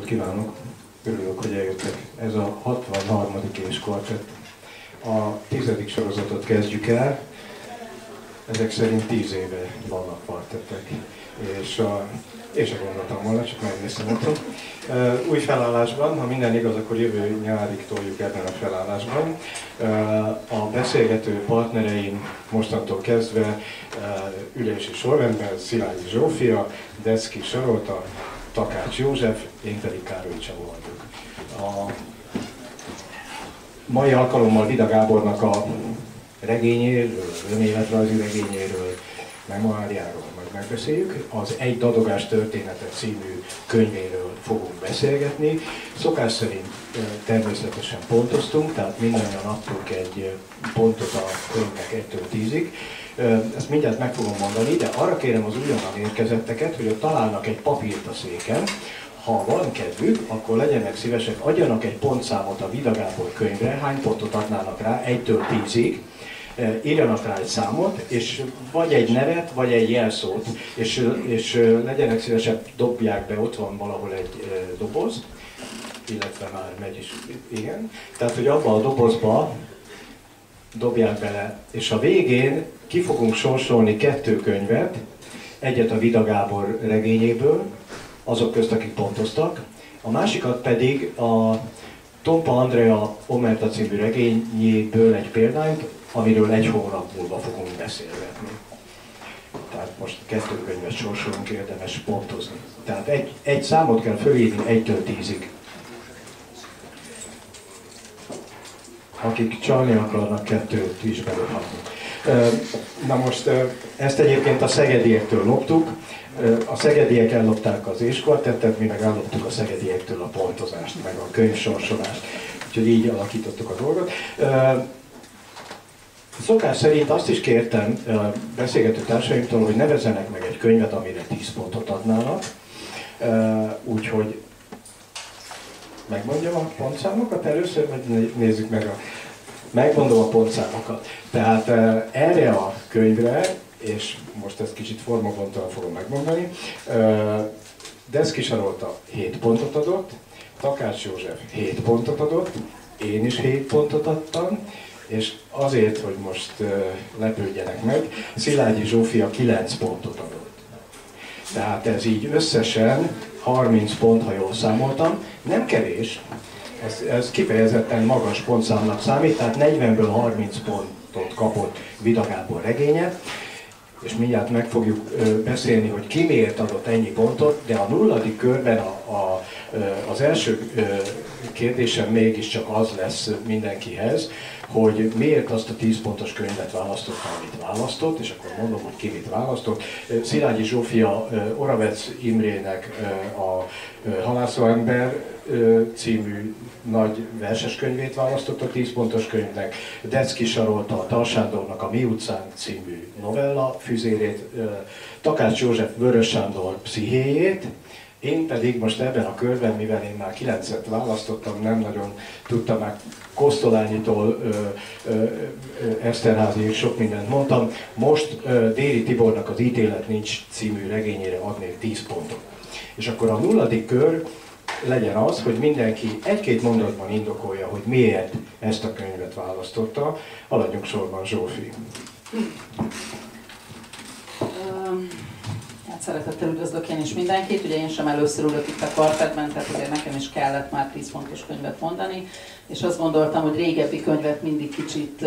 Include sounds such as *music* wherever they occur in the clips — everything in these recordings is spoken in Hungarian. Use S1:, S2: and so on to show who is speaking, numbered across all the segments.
S1: napot kívánok! Örülök, hogy eljöttek. Ez a 63. és kvartett. A tizedik sorozatot kezdjük el. Ezek szerint 10 éve vannak kvartettek. És a és se gondoltam volna, csak megnéztem otthon. Új felállásban, ha minden igaz, akkor jövő nyárig toljuk ebben a felállásban. A beszélgető partnereim mostantól kezdve ülési sorrendben Szilágyi Zsófia, Deszki Sarolta, Takács József, én pedig Károly Csaba vagyok. A mai alkalommal Vida Gábornak a regényéről, önéletrajzi regényéről, memoáriáról majd megbeszéljük. Az Egy dadogás története című könyvéről fogunk beszélgetni. Szokás szerint természetesen pontoztunk, tehát mindannyian adtunk egy pontot a könyvnek 1-től 10-ig. Ezt mindjárt meg fogom mondani, de arra kérem az újonnan érkezetteket, hogy ott találnak egy papírt a széken, ha van kedvük, akkor legyenek szívesek, adjanak egy pontszámot a Vida Gábor könyvre, hány pontot adnának rá, 1-től 10-ig, írjanak rá egy számot, és vagy egy nevet, vagy egy jelszót, és, és legyenek szívesek, dobják be, ott van valahol egy doboz, illetve már megy is, igen. Tehát, hogy abba a dobozba dobják bele, és a végén ki fogunk sorsolni kettő könyvet, egyet a Vida Gábor regényéből, azok közt, akik pontoztak, a másikat pedig a Tompa Andrea Omerta című regényéből egy példányt, amiről egy hónap múlva fogunk beszélgetni. Tehát most kettő könyvet sorsolunk, érdemes pontozni. Tehát egy, egy számot kell fölírni egytől tízig. Akik csalni akarnak, kettőt is bedobhatni. Na most ezt egyébként a szegediektől loptuk. A szegediek ellopták az éskvartettet, mi meg elloptuk a szegediektől a pontozást, meg a könyvsorsolást. Úgyhogy így alakítottuk a dolgot. Szokás szerint azt is kértem beszélgető társaimtól, hogy nevezzenek meg egy könyvet, amire 10 pontot adnának. Úgyhogy megmondjam a pontszámokat először, vagy nézzük meg a... Megmondom a pontszámokat. Tehát erre a könyvre, és most ezt kicsit formaponttal fogom megmondani, Deszki Sarolta 7 pontot adott, Takács József 7 pontot adott, én is 7 pontot adtam, és azért, hogy most lepődjenek meg, Szilágyi Zsófia 9 pontot adott. Tehát ez így összesen 30 pont, ha jól számoltam, nem kevés, ez, ez kifejezetten magas pontszámnak számít, tehát 40-ből 30 pontot kapott Vida regénye, és mindjárt meg fogjuk beszélni, hogy ki miért adott ennyi pontot, de a nulladik körben a, a, az első kérdésem mégiscsak az lesz mindenkihez, hogy miért azt a 10 pontos könyvet választotta, amit választott, és akkor mondom, hogy ki mit választott. Szilágyi Zsófia Oravec Imrének a Halászóember című nagy verses könyvét választott a 10 pontos könyvnek, Decki Sarolta a Talsándornak a Mi utcán című novella füzérét, Takács József Vörös Sándor pszichéjét, én pedig most ebben a körben, mivel én már kilencet választottam, nem nagyon tudtam meg Kosztolányitól Eszterházi sok mindent mondtam. Most Déri Tibornak az Ítélet nincs című regényére adnék 10 pontot. És akkor a nulladik kör legyen az, hogy mindenki egy-két mondatban indokolja, hogy miért ezt a könyvet választotta. Aladjunk sorban, Zsófi.
S2: Hát szeretettel üdvözlök én is mindenkit. Ugye én sem először ülök itt a karpetben, tehát azért nekem is kellett már 10 pontos könyvet mondani. És azt gondoltam, hogy régebbi könyvet mindig kicsit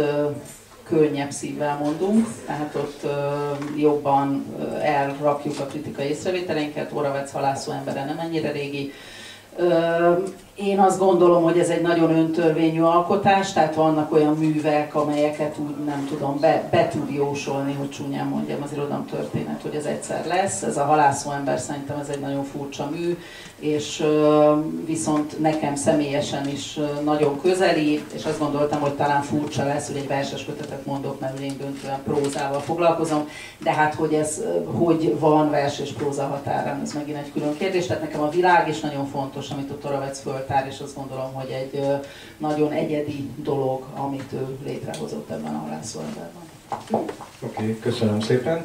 S2: könnyebb szívvel mondunk, tehát ott jobban elrakjuk a kritikai észrevételeinket. Oravec halászó embere nem ennyire régi, én azt gondolom, hogy ez egy nagyon öntörvényű alkotás, tehát vannak olyan művek, amelyeket úgy nem tudom, be, be tud jósolni, hogy csúnyán mondjam az irodalom történet, hogy ez egyszer lesz. Ez a halászó ember szerintem ez egy nagyon furcsa mű, és viszont nekem személyesen is nagyon közeli, és azt gondoltam, hogy talán furcsa lesz, hogy egy verses kötetet mondok, mert én döntően prózával foglalkozom, de hát hogy ez hogy van vers és próza határán, ez megint egy külön kérdés, tehát nekem a világ is nagyon fontos, amit a Toravec föltár, és azt gondolom, hogy egy nagyon egyedi dolog, amit ő létrehozott ebben a halászóemberben.
S1: Oké, okay, köszönöm szépen.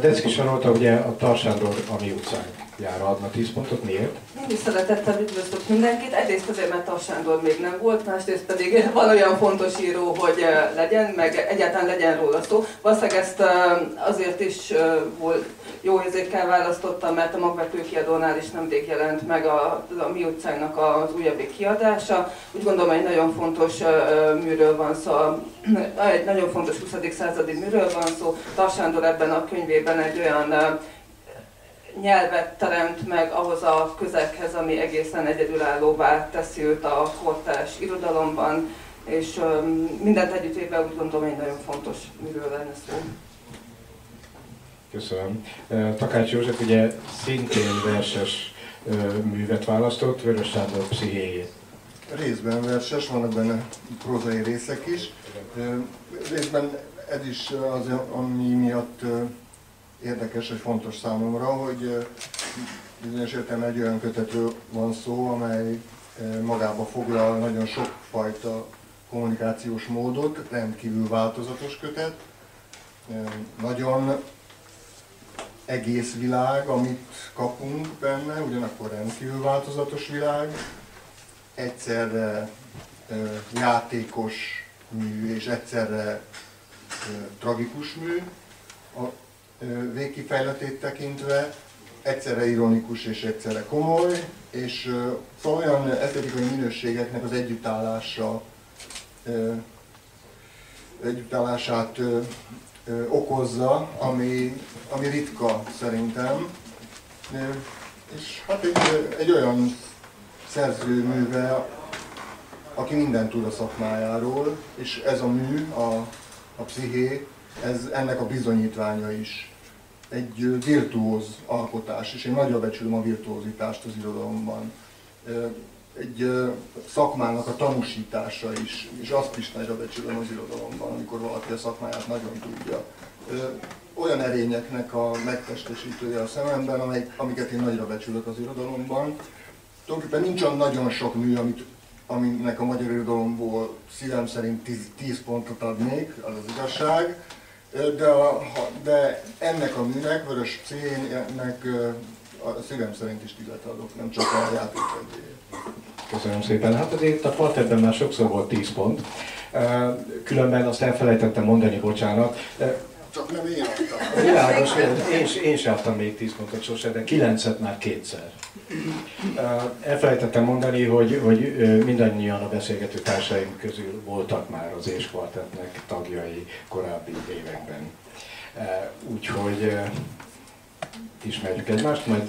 S1: Decki Sarolta ugye a Tarsándor a mi utcánk jára adna 10 pontot. Miért?
S3: Én is szeretettel üdvözlök mindenkit. Egyrészt azért, mert Tass Sándor még nem volt, másrészt pedig van olyan fontos író, hogy legyen, meg egyáltalán legyen róla szó. Valószínűleg ezt azért is volt jó érzékkel választottam, mert a Magvető kiadónál is nemrég jelent meg a, a Mi utcának az újabbik kiadása. Úgy gondolom, egy nagyon fontos műről van szó, egy nagyon fontos 20. századi műről van szó. Tass Sándor ebben a könyvében egy olyan nyelvet teremt meg ahhoz a közeghez, ami egészen egyedülállóvá teszi őt a kortárs irodalomban, és mindent együttvéve úgy gondolom, hogy nagyon fontos műről lenne szó.
S1: Köszönöm. Takács József ugye szintén verses művet választott, Vörös Sándor pszichéjét.
S4: Részben verses, vannak benne prózai részek is. Részben ez is az, ami miatt érdekes és fontos számomra, hogy bizonyos értelemben egy olyan kötetről van szó, amely magába foglal nagyon sokfajta kommunikációs módot, rendkívül változatos kötet, nagyon egész világ, amit kapunk benne, ugyanakkor rendkívül változatos világ, egyszerre játékos mű és egyszerre tragikus mű. Végkifejletét tekintve egyszerre ironikus és egyszerre komoly, és szóval olyan esztetikai minőségeknek az együttállása, együttállását okozza, ami, ami ritka szerintem. És hát egy, egy olyan szerzőműve, aki mindent tud a szakmájáról, és ez a mű, a, a psziché, ez ennek a bizonyítványa is egy virtuóz alkotás, és én nagyra becsülöm a virtuózitást az irodalomban. Egy szakmának a tanúsítása is, és azt is nagyra becsülöm az irodalomban, amikor valaki a szakmáját nagyon tudja. Olyan erényeknek a megtestesítője a szememben, amiket én nagyra becsülök az irodalomban. Tulajdonképpen nincs olyan nagyon sok mű, amit, aminek a magyar irodalomból szívem szerint 10 pontot adnék, az az igazság de, a, de ennek a műnek, Vörös Cénnek a szívem szerint is tizet adok, nem csak a játék
S1: Köszönöm szépen. Hát azért a parterben már sokszor volt 10 pont. Különben azt elfelejtettem mondani, bocsánat.
S4: Csak nem én adtam.
S1: Világos, én, én sem adtam még 10 pontot sose, de 9-et már kétszer. Elfelejtettem mondani, hogy, hogy mindannyian a beszélgető társaim közül voltak már az és tagjai korábbi években. Úgyhogy ismerjük egymást, majd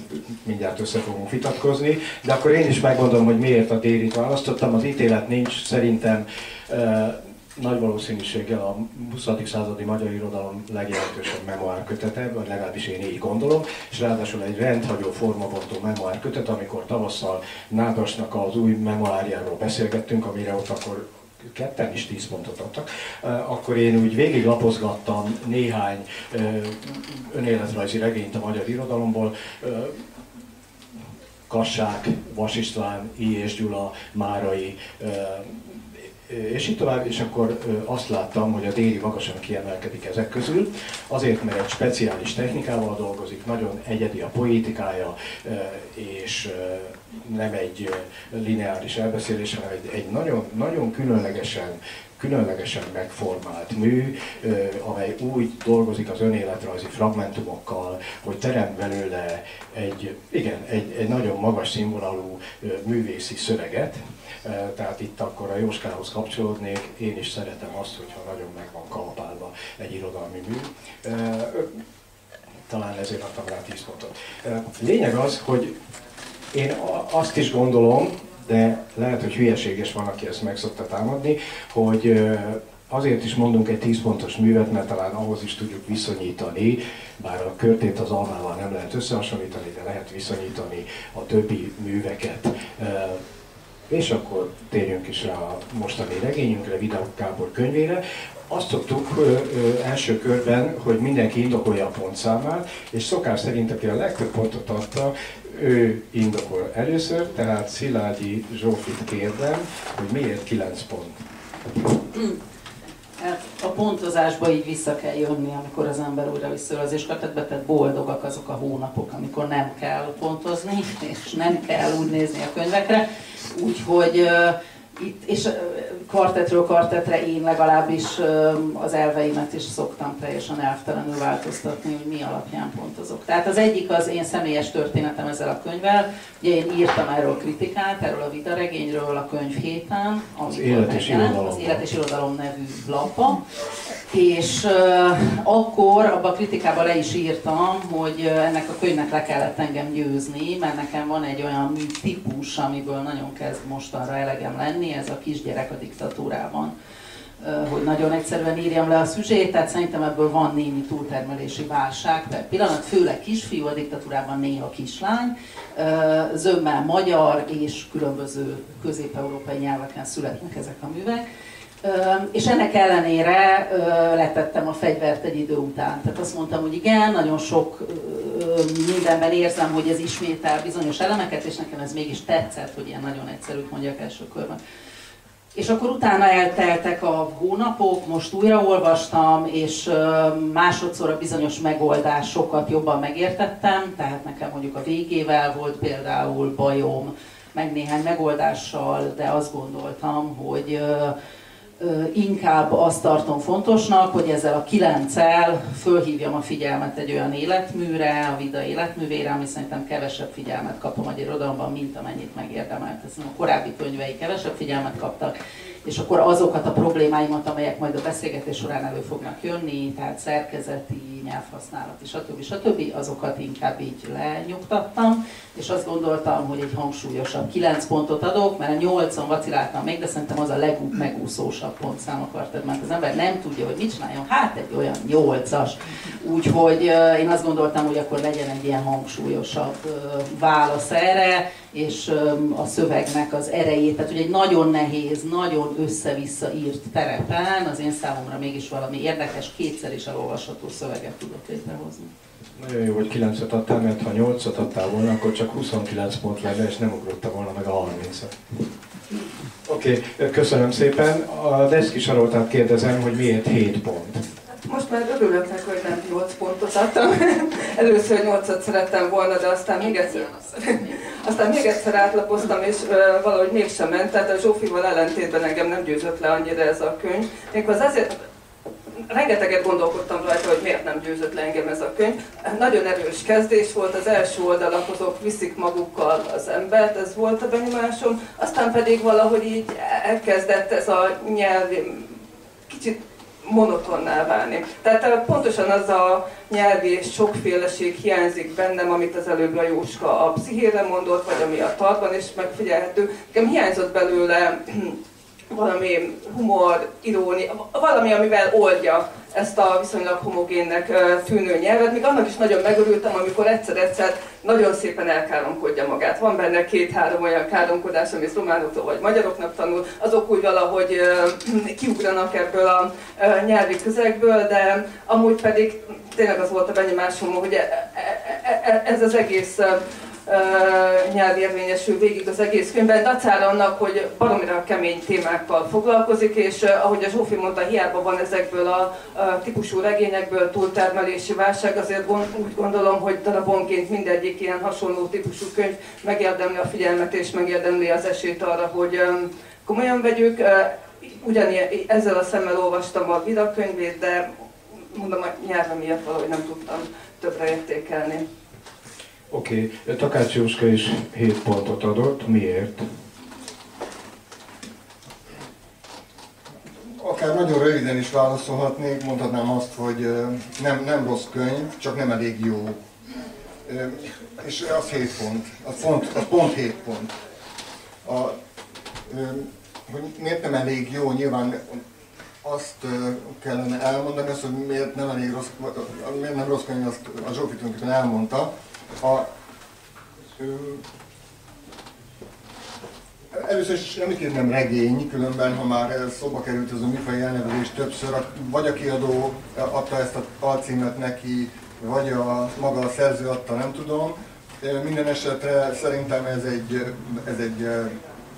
S1: mindjárt össze fogunk vitatkozni, de akkor én is megmondom, hogy miért a dérit választottam. Az ítélet nincs szerintem nagy valószínűséggel a 20. századi magyar irodalom legjelentősebb memoár kötete, vagy legalábbis én így gondolom, és ráadásul egy rendhagyó formabontó memoár kötet, amikor tavasszal Nádasnak az új memoárjáról beszélgettünk, amire ott akkor ketten is 10 pontot adtak, akkor én úgy végig lapozgattam néhány önéletrajzi regényt a magyar irodalomból, Kassák, Vas István, I. és Gyula, Márai, és így tovább, és akkor azt láttam, hogy a déli magasan kiemelkedik ezek közül, azért, mert egy speciális technikával dolgozik, nagyon egyedi a poétikája, és nem egy lineáris elbeszélés, hanem egy, egy nagyon, nagyon különlegesen különlegesen megformált mű, amely úgy dolgozik az önéletrajzi fragmentumokkal, hogy terem belőle egy, igen, egy, egy nagyon magas színvonalú művészi szöveget, tehát itt akkor a Jóskához kapcsolódnék, én is szeretem azt, hogyha nagyon meg van kalapálva egy irodalmi mű. Talán ezért adtam rá 10 pontot. Lényeg az, hogy én azt is gondolom, de lehet, hogy hülyeséges van, aki ezt meg szokta támadni, hogy azért is mondunk egy 10 pontos művet, mert talán ahhoz is tudjuk viszonyítani, bár a körtét az almával nem lehet összehasonlítani, de lehet viszonyítani a többi műveket. És akkor térjünk is rá a mostani regényünkre, Vida Kábor könyvére. Azt szoktuk ö, ö, első körben, hogy mindenki indokolja a pontszámát, és szokás szerint, aki a legtöbb pontot adta, ő indokol először, tehát Szilágyi Zsófit kérdem, hogy miért 9 pont. *clears throat*
S2: Hát a pontozásba így vissza kell jönni, amikor az ember újra iskolatetbe, tehát boldogak azok a hónapok, amikor nem kell pontozni, és nem kell úgy nézni a könyvekre. Úgyhogy uh, itt, és kvartetről kvartetre én legalábbis az elveimet is szoktam teljesen elvtelenül változtatni, hogy mi alapján pontozok. Tehát az egyik az én személyes történetem ezzel a könyvvel. Ugye én írtam erről kritikát, erről a vitaregényről a könyv héten,
S1: az élet és, irodalom.
S2: az élet és irodalom nevű lappa. És uh, akkor abban a kritikában le is írtam, hogy ennek a könyvnek le kellett engem győzni, mert nekem van egy olyan mű típus, amiből nagyon kezd mostanra elegem lenni, ez a kisgyerek a diktatúrában hogy nagyon egyszerűen írjam le a szüzsét, tehát szerintem ebből van némi túltermelési válság per pillanat, főleg kisfiú, a diktatúrában néha kislány, zömmel magyar és különböző közép-európai nyelveken születnek ezek a művek. És ennek ellenére letettem a fegyvert egy idő után. Tehát azt mondtam, hogy igen, nagyon sok mindenben érzem, hogy ez ismétel bizonyos elemeket, és nekem ez mégis tetszett, hogy ilyen nagyon egyszerűt mondjak első körben. És akkor utána elteltek a hónapok, most újraolvastam, és másodszor a bizonyos megoldásokat jobban megértettem, tehát nekem mondjuk a végével volt például bajom, meg néhány megoldással, de azt gondoltam, hogy inkább azt tartom fontosnak, hogy ezzel a kilenccel fölhívjam a figyelmet egy olyan életműre, a Vida életművére, ami szerintem kevesebb figyelmet kap a magyar irodalomban, mint amennyit megérdemelt. Ez a korábbi könyvei kevesebb figyelmet kaptak, és akkor azokat a problémáimat, amelyek majd a beszélgetés során elő fognak jönni, tehát szerkezeti, nyelvhasználati, stb. stb. azokat inkább így lenyugtattam, és azt gondoltam, hogy egy hangsúlyosabb 9 pontot adok, mert a 8-on vaciláltam még, de szerintem az a legmegúszósabb pontszám a kvartett, mert az ember nem tudja, hogy mit csináljon, hát egy olyan 8-as. Úgyhogy én azt gondoltam, hogy akkor legyen egy ilyen hangsúlyosabb válasz erre, és a szövegnek az erejét, tehát hogy egy nagyon nehéz, nagyon össze-vissza írt terepen az én számomra mégis valami érdekes, kétszer is elolvasható szöveget tudok létrehozni.
S1: Nagyon jó, hogy 9-et adtál, mert ha 8-at adtál volna, akkor csak 29 pont lenne, és nem ugrotta volna meg a 30-at. Oké, okay, köszönöm szépen. A Deszki Saroltát kérdezem, hogy miért 7 pont?
S3: Most már örülök neki, hogy nem 8 pontot adtam. *laughs* Először 8-at szerettem volna, de aztán még egyszer, aztán még egyszer átlapoztam, és uh, valahogy mégsem ment. Tehát a Zsófival ellentétben engem nem győzött le annyira ez a könyv. Méghozzá azért, rengeteget gondolkodtam rajta, hogy miért nem győzött le engem ez a könyv. Nagyon erős kezdés volt, az első oldalak azok viszik magukkal az embert, ez volt a benyomásom. Aztán pedig valahogy így elkezdett ez a nyelv kicsit monotonná válni. Tehát pontosan az a nyelvi és sokféleség hiányzik bennem, amit az előbb a Jóska a pszichére mondott, vagy ami a tartban is megfigyelhető. Nekem hiányzott belőle valami humor, irónia, valami, amivel oldja ezt a viszonylag homogénnek tűnő nyelvet. Még annak is nagyon megörültem, amikor egyszer-egyszer nagyon szépen elkáromkodja magát. Van benne két-három olyan káromkodás, amit románoktól vagy magyaroknak tanul, azok úgy valahogy *clears throat* kiugranak ebből a nyelvi közegből, de amúgy pedig tényleg az volt a benyomásom, hogy e, e, e, ez az egész nyelv érvényesül végig az egész könyvben, dacára annak, hogy baromira kemény témákkal foglalkozik, és ahogy a Zsófi mondta, hiába van ezekből a, típusú regényekből túltermelési válság, azért úgy gondolom, hogy darabonként mindegyik ilyen hasonló típusú könyv megérdemli a figyelmet és megérdemli az esélyt arra, hogy komolyan vegyük. Ugyanilyen ezzel a szemmel olvastam a Vida könyvét, de mondom, a nyelve miatt valahogy nem tudtam többre értékelni.
S1: Oké, okay. Takács Jóska is 7 pontot adott. Miért?
S4: Akár nagyon röviden is válaszolhatnék, mondhatnám azt, hogy nem, nem rossz könyv, csak nem elég jó. És az 7 pont. Az pont, az pont 7 pont. A, hogy miért nem elég jó, nyilván azt kellene elmondani, azt, hogy miért nem elég rossz, miért nem rossz könyv, azt a Zsófi elmondta. A, ö, először is említett nem regény, különben, ha már szóba került ez a műfaj elnevezés többször, vagy a kiadó adta ezt a alcímet neki, vagy a maga a szerző adta, nem tudom. Minden esetre szerintem ez egy, ez egy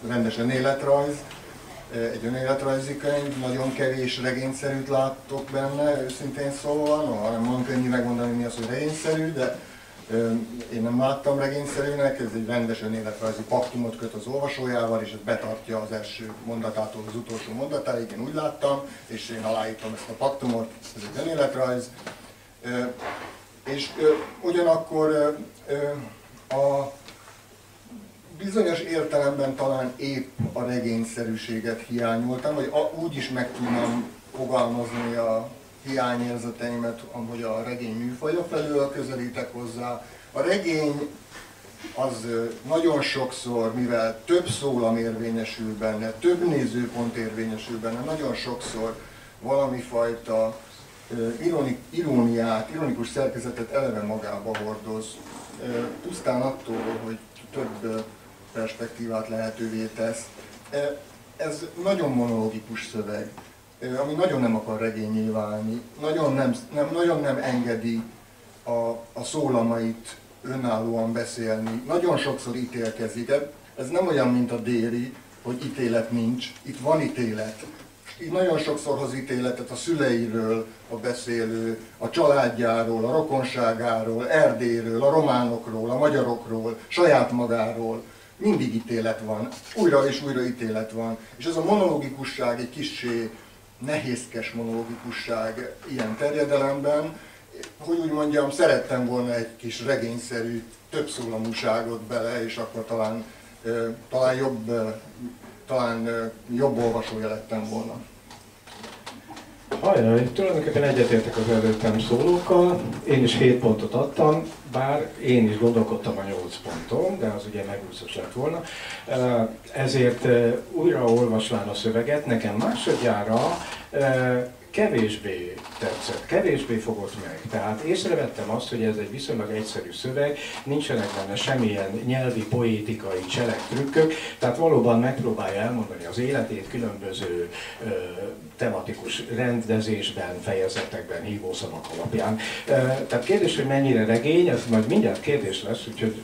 S4: rendesen életrajz. egy önéletrajzi könyv, nagyon kevés regényszerűt láttok benne, őszintén szólva, no, nem mondom könnyű megmondani mi az, hogy regényszerű, de én nem láttam regényszerűnek, ez egy rendes önéletrajzi paktumot köt az olvasójával, és ez betartja az első mondatától az utolsó mondatáig, én úgy láttam, és én aláírtam ezt a paktumot, ez egy önéletrajz. És ugyanakkor a bizonyos értelemben talán épp a regényszerűséget hiányoltam, vagy úgy is meg tudnám fogalmazni a hiányérzeteimet, hogy a regény műfaja felől közelítek hozzá. A regény az nagyon sokszor, mivel több szólam érvényesül benne, több nézőpont érvényesül benne, nagyon sokszor valami fajta ironik, iróniát, ironikus szerkezetet eleve magába hordoz. Pusztán attól, hogy több perspektívát lehetővé tesz. Ez nagyon monologikus szöveg, ami nagyon nem akar regényé válni, nagyon nem, nem, nagyon nem engedi a, a szólamait önállóan beszélni, nagyon sokszor ítélkezik. Ez nem olyan, mint a déri, hogy ítélet nincs, itt van ítélet. Így nagyon sokszor hoz ítéletet a szüleiről a beszélő, a családjáról, a rokonságáról, Erdéről, a románokról, a magyarokról, saját magáról mindig ítélet van, újra és újra ítélet van. És ez a monologikusság egy kicsi nehézkes monologikusság ilyen terjedelemben, hogy úgy mondjam, szerettem volna egy kis regényszerű, több szólamúságot bele, és akkor talán, talán jobb, talán jobb olvasója lettem volna.
S1: Hajjaj, tulajdonképpen egyetértek az előttem szólókkal, én is 7 pontot adtam, bár én is gondolkodtam a 8 ponton, de az ugye megúszos lett volna. Ezért újra olvasván a szöveget, nekem másodjára kevésbé tetszett, kevésbé fogott meg. Tehát észrevettem azt, hogy ez egy viszonylag egyszerű szöveg, nincsenek benne semmilyen nyelvi, poétikai cselektrükkök, tehát valóban megpróbálja elmondani az életét különböző ö, tematikus rendezésben, fejezetekben, hívószavak alapján. Ö, tehát kérdés, hogy mennyire regény, ez majd mindjárt kérdés lesz, úgyhogy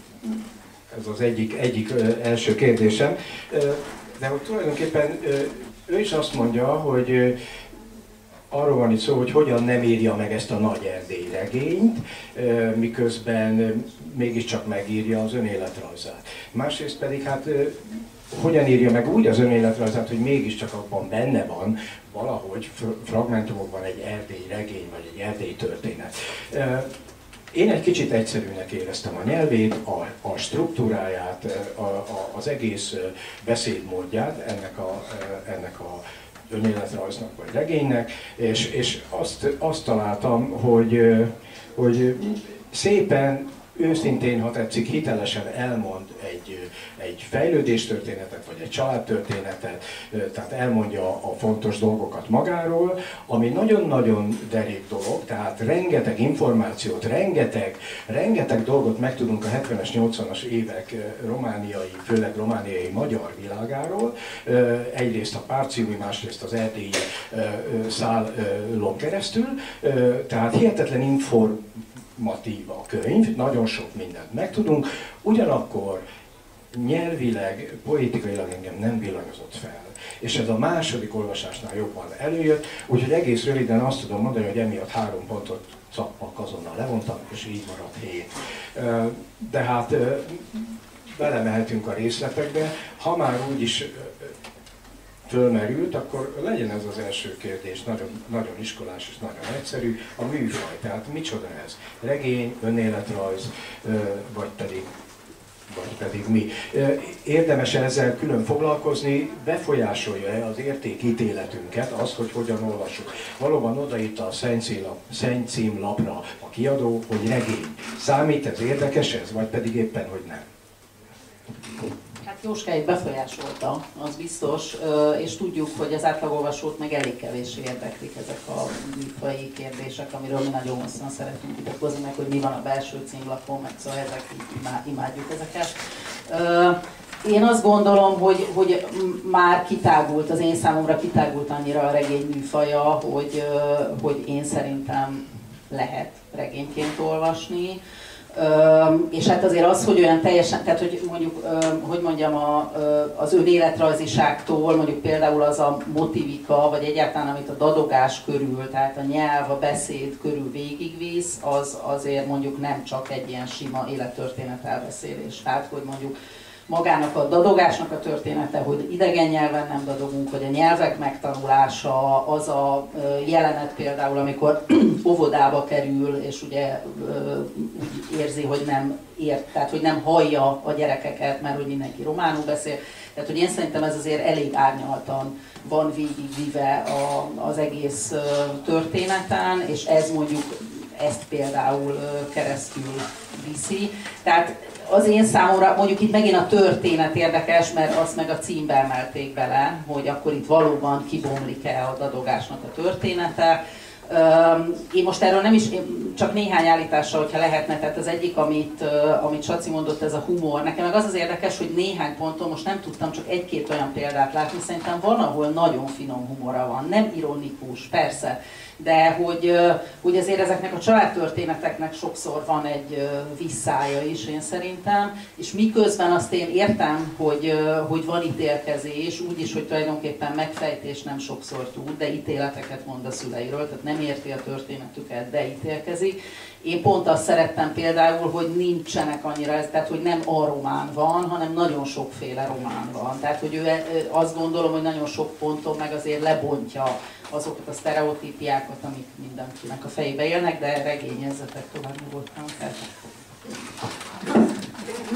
S1: ez az egyik, egyik ö, első kérdésem. Ö, de hogy tulajdonképpen ö, ő is azt mondja, hogy arról van itt szó, hogy hogyan nem írja meg ezt a nagy erdély regényt, miközben mégiscsak megírja az önéletrajzát. Másrészt pedig hát hogyan írja meg úgy az önéletrajzát, hogy mégiscsak abban benne van valahogy fragmentumokban egy erdély regény, vagy egy erdély történet. Én egy kicsit egyszerűnek éreztem a nyelvét, a, a struktúráját, a, a, az egész beszédmódját ennek a, ennek a önéletrajznak vagy regénynek, és, és azt, azt találtam, hogy, hogy szépen őszintén, ha tetszik, hitelesen elmond egy, egy fejlődéstörténetet, vagy egy családtörténetet, tehát elmondja a fontos dolgokat magáról, ami nagyon-nagyon derék dolog, tehát rengeteg információt, rengeteg, rengeteg dolgot megtudunk a 70-es, 80-as évek romániai, főleg romániai magyar világáról, egyrészt a párciumi, másrészt az erdélyi szállon keresztül, tehát hihetetlen inform informatív a könyv, nagyon sok mindent megtudunk, ugyanakkor nyelvileg, poétikailag engem nem villanyozott fel. És ez a második olvasásnál jobban előjött, úgyhogy egész röviden azt tudom mondani, hogy emiatt három pontot cappak azonnal levontam, és így maradt hét. De hát belemehetünk a részletekbe, ha már úgyis fölmerült, akkor legyen ez az első kérdés, nagyon, nagyon iskolás és nagyon egyszerű, a műfaj, tehát micsoda ez? Regény, önéletrajz, vagy pedig vagy pedig mi. Érdemes ezzel külön foglalkozni, befolyásolja-e az értékítéletünket, az, hogy hogyan olvasjuk. Valóban odaírta a Szent címlapra a kiadó, hogy regény. Számít ez érdekes ez, vagy pedig éppen, hogy nem?
S2: Jóskáit befolyásolta, az biztos, és tudjuk, hogy az átlagolvasót meg elég kevés érdeklik ezek a műfai kérdések, amiről mi nagyon hosszan szeretünk vitatkozni, meg hogy mi van a belső címlapon, meg szóval ezek, imádjuk ezeket. Én azt gondolom, hogy, hogy már kitágult, az én számomra kitágult annyira a regény műfaja, hogy, hogy én szerintem lehet regényként olvasni és hát azért az, hogy olyan teljesen, tehát hogy mondjuk, hogy mondjam, a, az önéletrajziságtól, mondjuk például az a motivika, vagy egyáltalán amit a dadogás körül, tehát a nyelv, a beszéd körül végigvisz, az azért mondjuk nem csak egy ilyen sima élettörténet elbeszélés. Tehát, hogy mondjuk magának a dadogásnak a története, hogy idegen nyelven nem dadogunk, hogy a nyelvek megtanulása, az a jelenet például, amikor *clears throat* óvodába kerül, és ugye úgy érzi, hogy nem ért, tehát hogy nem hallja a gyerekeket, mert hogy mindenki románul beszél. Tehát, hogy én szerintem ez azért elég árnyaltan van végigvive az egész történeten, és ez mondjuk ezt például keresztül viszi. Tehát az én számomra, mondjuk itt megint a történet érdekes, mert azt meg a címbe emelték bele, hogy akkor itt valóban kibomlik-e a dadogásnak a története. Én most erről nem is, csak néhány állítással, hogyha lehetne, tehát az egyik, amit, amit Saci mondott, ez a humor. Nekem meg az az érdekes, hogy néhány ponton most nem tudtam csak egy-két olyan példát látni, szerintem van, ahol nagyon finom humora van, nem ironikus, persze, de hogy, hogy azért ezeknek a családtörténeteknek sokszor van egy visszája is, én szerintem, és miközben azt én értem, hogy, hogy van ítélkezés, úgyis, hogy tulajdonképpen megfejtés nem sokszor tud, de ítéleteket mond a szüleiről, tehát nem érti a történetüket, de ítélkezik. Én pont azt szerettem például, hogy nincsenek annyira, tehát hogy nem a román van, hanem nagyon sokféle román van. Tehát, hogy ő azt gondolom, hogy nagyon sok ponton meg azért lebontja azokat a sztereotípiákat, amik mindenkinek a fejébe élnek, de regényezzetek tovább nyugodtan. Tehát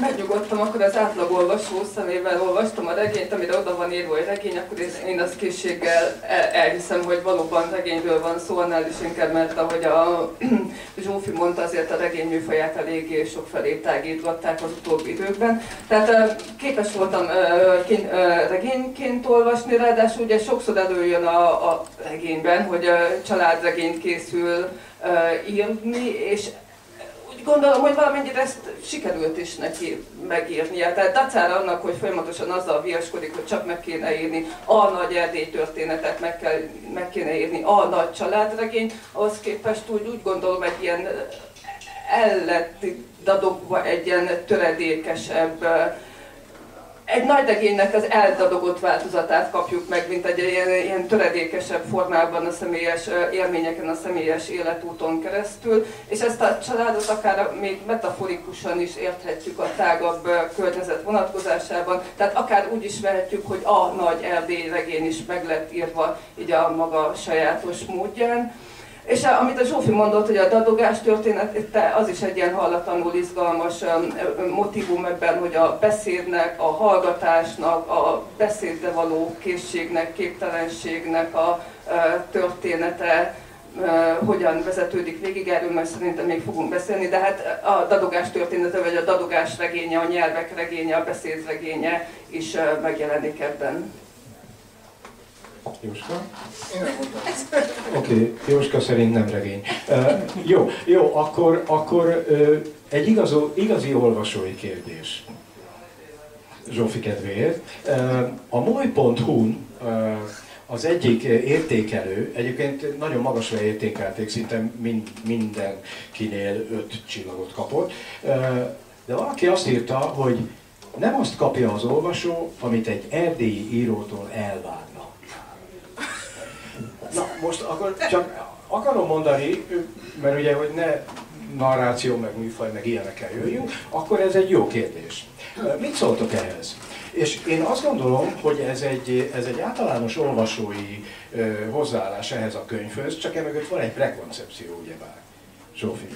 S3: megnyugodtam, akkor az átlag olvasó szemével olvastam a regényt, amire oda van írva, hogy regény, akkor én azt készséggel elhiszem, hogy valóban regényről van szó, annál is inkább, mert ahogy a *clears throat* Zsófi mondta, azért a regény műfaját eléggé sok felé tágították az utóbbi időkben. Tehát képes voltam regényként olvasni, ráadásul ugye sokszor előjön a, a regényben, hogy családregényt készül írni, és gondolom, hogy valamennyire ezt sikerült is neki megírnia. Tehát dacára annak, hogy folyamatosan azzal viaskodik, hogy csak meg kéne írni a nagy erdély történetet, meg, kell, meg kéne írni a nagy családregényt, ahhoz képest úgy, úgy gondolom egy ilyen el lett dadogva egy ilyen töredékesebb egy nagy regénynek az eldadogott változatát kapjuk meg, mint egy ilyen, ilyen töredékesebb formában a személyes élményeken, a személyes életúton keresztül, és ezt a családot akár még metaforikusan is érthetjük a tágabb környezet vonatkozásában, tehát akár úgy is vehetjük, hogy a nagy erdély regény is meg lett írva így a maga sajátos módján. És amit a Zsófi mondott, hogy a dadogás története, az is egy ilyen hallatlanul izgalmas motivum ebben, hogy a beszédnek, a hallgatásnak, a beszédre való készségnek, képtelenségnek a története hogyan vezetődik végig, erről majd szerintem még fogunk beszélni, de hát a dadogás története, vagy a dadogás regénye, a nyelvek regénye, a beszéd regénye is megjelenik ebben.
S1: Jóska? Oké, okay, Jóska szerint nem regény. Uh, jó, jó, akkor, akkor uh, egy igazó, igazi olvasói kérdés. Zsófi kedvéért. Uh, a moly.hu-n uh, az egyik értékelő, egyébként nagyon magasra értékelték, szinte mind, mindenkinél öt csillagot kapott, de valaki azt írta, hogy nem azt kapja az olvasó, amit egy erdélyi írótól elvár. Most akkor csak akarom mondani, mert ugye, hogy ne narráció, meg műfaj, meg ilyenekkel jöjjünk, akkor ez egy jó kérdés. Mit szóltok ehhez? És én azt gondolom, hogy ez egy, ez egy általános olvasói hozzáállás ehhez a könyvhöz, csak emögött van egy prekoncepció, ugyebár. Zsófi.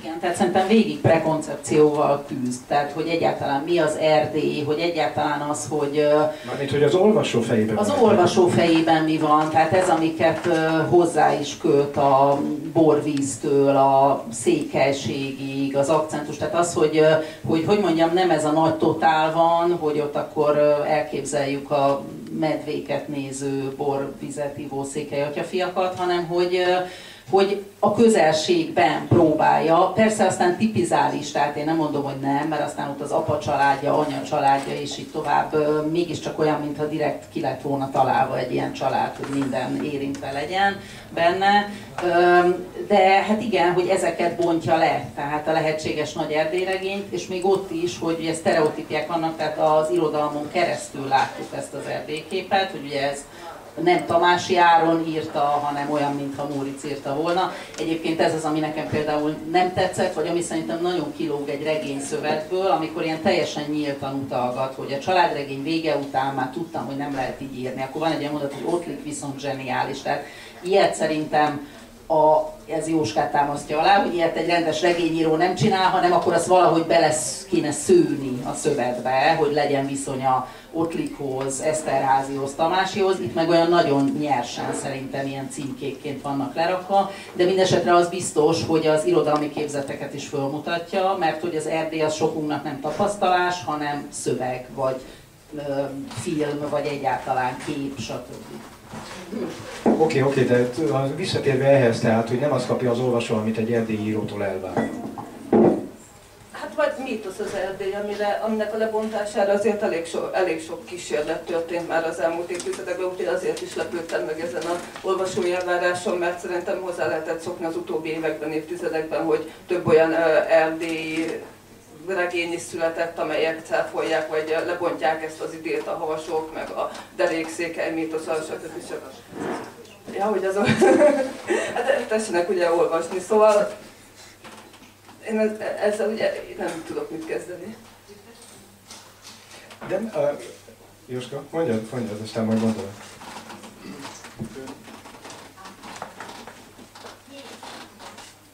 S2: Igen, tehát szerintem végig prekoncepcióval küzd, tehát hogy egyáltalán mi az Erdély, hogy egyáltalán az, hogy...
S1: Mármint, hogy az olvasó fejében...
S2: Az olvasó fejében mi van, tehát ez, amiket hozzá is köt a borvíztől, a székelységig, az akcentus, tehát az, hogy, hogy hogy mondjam, nem ez a nagy totál van, hogy ott akkor elképzeljük a medvéket néző, borvizet ivó székely fiakat, hanem hogy hogy a közelségben próbálja, persze aztán tipizál is, tehát én nem mondom, hogy nem, mert aztán ott az apa családja, anya családja és így tovább mégiscsak olyan, mintha direkt ki lett volna találva egy ilyen család, hogy minden érintve legyen benne. De hát igen, hogy ezeket bontja le, tehát a lehetséges nagy erdélyregényt, és még ott is, hogy ugye sztereotípiák vannak, tehát az irodalmon keresztül láttuk ezt az erdélyképet, hogy ugye ez nem Tamási Áron írta, hanem olyan, mintha Móricz írta volna. Egyébként ez az, ami nekem például nem tetszett, vagy ami szerintem nagyon kilóg egy regény szövetből, amikor ilyen teljesen nyíltan utalgat, hogy a családregény vége után már tudtam, hogy nem lehet így írni. Akkor van egy ilyen mondat, hogy Ottlik viszont zseniális. Tehát ilyet szerintem a, ez Jóskát támasztja alá, hogy ilyet egy rendes regényíró nem csinál, hanem akkor azt valahogy bele kéne szőni a szövetbe, hogy legyen viszonya Ottlikhoz, Eszterházihoz, Tamásihoz. Itt meg olyan nagyon nyersen szerintem ilyen címkékként vannak lerakva, de mindesetre az biztos, hogy az irodalmi képzeteket is fölmutatja, mert hogy az Erdély az sokunknak nem tapasztalás, hanem szöveg, vagy ö, film, vagy egyáltalán kép, stb.
S1: Oké, okay, oké, okay, de visszatérve ehhez, tehát, hogy nem azt kapja az olvasó, amit egy erdélyi írótól elvár.
S3: Mítosz az erdély, amire, aminek a lebontására azért elég, so, elég sok kísérlet történt már az elmúlt évtizedekben, úgyhogy azért is lepődtem meg ezen a olvasói elváráson, mert szerintem hozzá lehetett szokni az utóbbi években, évtizedekben, hogy több olyan erdélyi regény is született, amelyek cáfolják, vagy lebontják ezt az idét a havasok, meg a derékszékely mítoszal, stb. Ja, hogy azon... *laughs* hát tessenek ugye olvasni, szóval én ezzel ugye nem tudok mit kezdeni.
S1: De, uh, Jóska, mondjad, mondjad, aztán majd gondolod.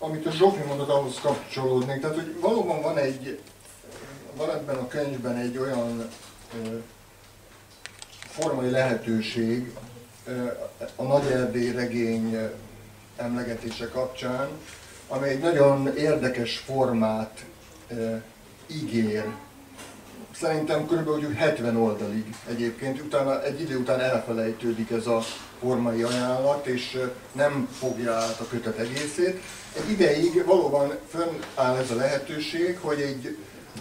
S4: amit a Zsófi mondott, ahhoz kapcsolódnék. Tehát, hogy valóban van egy, van ebben a könyvben egy olyan ö, formai lehetőség ö, a Nagy Erdély regény emlegetése kapcsán, ami egy nagyon érdekes formát ö, ígér. Szerintem kb. 70 oldalig egyébként, utána, egy idő után elfelejtődik ez a formai ajánlat, és nem fogja át a kötet egészét. Egy ideig valóban fönnáll ez a lehetőség, hogy egy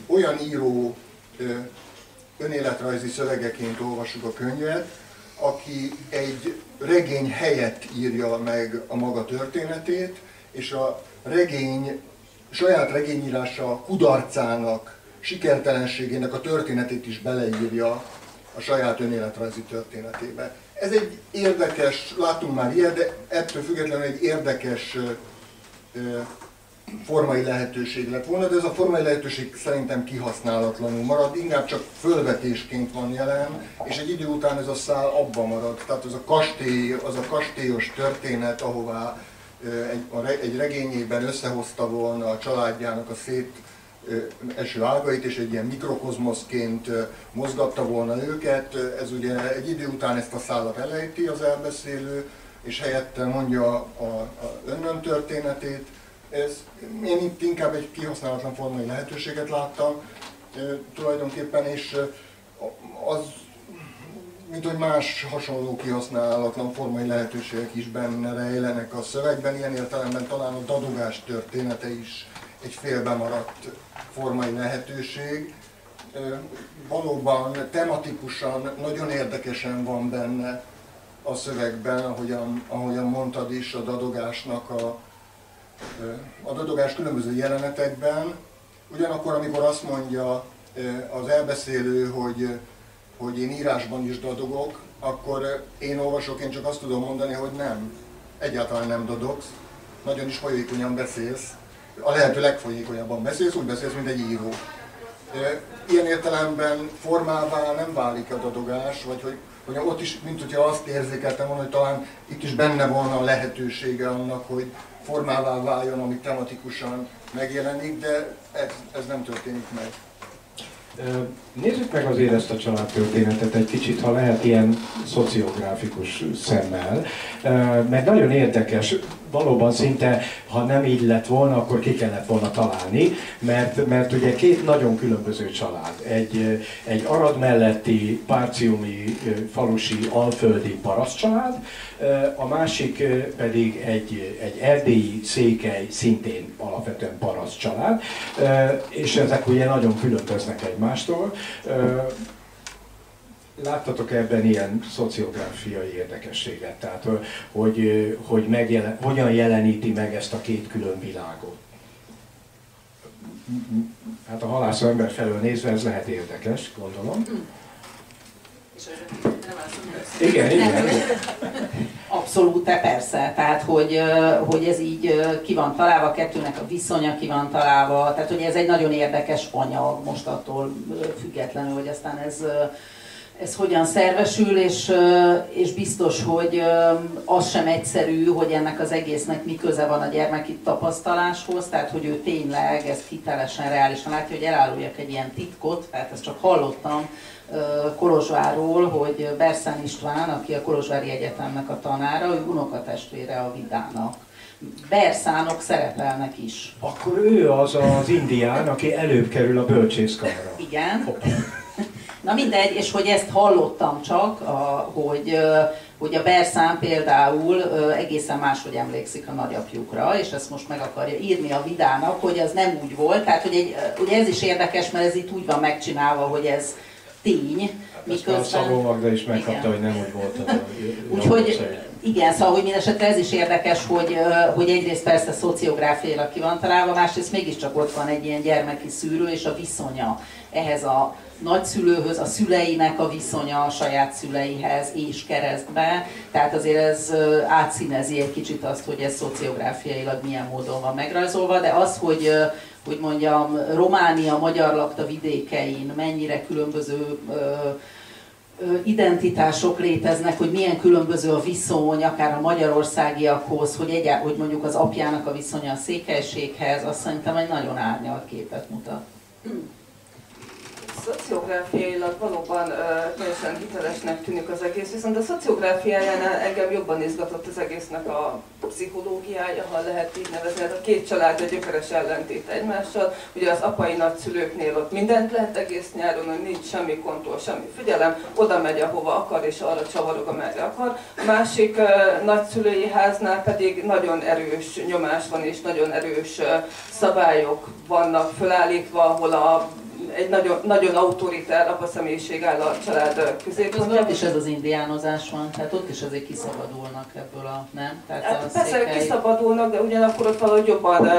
S4: olyan író önéletrajzi szövegeként olvassuk a könyvet, aki egy regény helyett írja meg a maga történetét, és a regény, saját regényírása kudarcának, sikertelenségének a történetét is beleírja a saját önéletrajzi történetébe. Ez egy érdekes, látunk már ilyet, de ettől függetlenül egy érdekes formai lehetőség lett volna, de ez a formai lehetőség szerintem kihasználatlanul marad, inkább csak fölvetésként van jelen, és egy idő után ez a szál abba marad. Tehát az a kastély, az a kastélyos történet, ahová egy, egy regényében összehozta volna a családjának a szét eső ágait, és egy ilyen mikrokozmoszként mozgatta volna őket. Ez ugye egy idő után ezt a szállat elejti az elbeszélő, és helyette mondja a, a önnön történetét. Ez, én itt inkább egy kihasználatlan formai lehetőséget láttam tulajdonképpen, és az, mint hogy más hasonló kihasználatlan formai lehetőségek is benne rejlenek a szövegben, ilyen értelemben talán a dadogás története is egy félbemaradt formai lehetőség. Valóban tematikusan nagyon érdekesen van benne a szövegben, ahogyan, ahogyan mondtad is, a dadogásnak a, a dadogás különböző jelenetekben. Ugyanakkor, amikor azt mondja az elbeszélő, hogy, hogy én írásban is dadogok, akkor én olvasóként csak azt tudom mondani, hogy nem. Egyáltalán nem dadogsz. Nagyon is folyékonyan beszélsz. A lehető legfolyékonyabban beszélsz, úgy beszélsz, mint egy író. Ilyen értelemben formává nem válik a dadogás, vagy hogy hogy ott is, mint hogyha azt érzékeltem volna, hogy talán itt is benne volna a lehetősége annak, hogy formává váljon, ami tematikusan megjelenik, de ez, ez nem történik meg.
S1: Nézzük meg azért ezt a családtörténetet egy kicsit, ha lehet ilyen szociográfikus szemmel, mert nagyon érdekes. Valóban szinte, ha nem így lett volna, akkor ki kellett volna találni, mert, mert ugye két nagyon különböző család. Egy, egy Arad melletti párciumi falusi alföldi paraszt család, a másik pedig egy, egy erdélyi székely, szintén alapvetően paraszt család, és ezek ugye nagyon különböznek egymástól. Láttatok ebben ilyen szociográfiai érdekességet, tehát hogy, hogy megjelen, hogyan jeleníti meg ezt a két külön világot? Hát a halászó ember felől nézve ez lehet érdekes, gondolom. Igen, igen.
S2: Abszolút, persze. Tehát, hogy, hogy ez így ki van találva, a kettőnek a viszonya ki van találva, tehát, hogy ez egy nagyon érdekes anyag most attól függetlenül, hogy aztán ez ez hogyan szervesül, és, és biztos, hogy az sem egyszerű, hogy ennek az egésznek mi köze van a gyermeki tapasztaláshoz, tehát hogy ő tényleg ezt hitelesen, reálisan látja, hogy eláruljak egy ilyen titkot, tehát ezt csak hallottam Kolozsváról, hogy Berszán István, aki a Kolozsvári Egyetemnek a tanára, ő unokatestvére a Vidának. Berszánok szerepelnek is.
S1: Akkor ő az az indián, aki előbb kerül a bölcsészkamra.
S2: Igen. Hoppá. Na mindegy, és hogy ezt hallottam csak, a, hogy, hogy a Berszán például egészen máshogy emlékszik a nagyapjukra, és ezt most meg akarja írni a Vidának, hogy az nem úgy volt. Tehát, hogy egy, ugye ez is érdekes, mert ez itt úgy van megcsinálva, hogy ez tény,
S1: miközben... A Szabó Magda is megkapta, igen. hogy nem úgy volt
S2: Úgyhogy igen, szóval, hogy mindesetre ez is érdekes, hogy, hogy egyrészt persze szociográfiailag ki van találva, másrészt mégiscsak ott van egy ilyen gyermeki szűrő, és a viszonya ehhez a nagyszülőhöz, a szüleinek a viszonya a saját szüleihez és keresztbe. Tehát azért ez átszínezi egy kicsit azt, hogy ez szociográfiailag milyen módon van megrajzolva, de az, hogy hogy mondjam, Románia magyar lakta vidékein mennyire különböző identitások léteznek, hogy milyen különböző a viszony, akár a magyarországiakhoz, hogy, egy, hogy mondjuk az apjának a viszonya a székelységhez, azt szerintem egy nagyon árnyalt képet mutat
S3: szociográfiailag valóban teljesen hitelesnek tűnik az egész, viszont a szociográfiájánál engem jobban izgatott az egésznek a pszichológiája, ha lehet így nevezni. Hát a két család egy gyökeres ellentét egymással. Ugye az apai nagyszülőknél ott mindent lehet egész nyáron, hogy nincs semmi kontroll, semmi figyelem, oda megy ahova akar, és arra csavarog, amerre akar. A másik nagyszülői háznál pedig nagyon erős nyomás van, és nagyon erős szabályok vannak fölállítva, ahol a egy nagyon, nagyon autoritár apa személyiség áll a család középpontjában.
S2: Ott is ez az indiánozás van, tehát ott is azért kiszabadulnak ebből a, nem? Tehát
S3: hát a persze székely... kiszabadulnak, de ugyanakkor ott valahogy jobban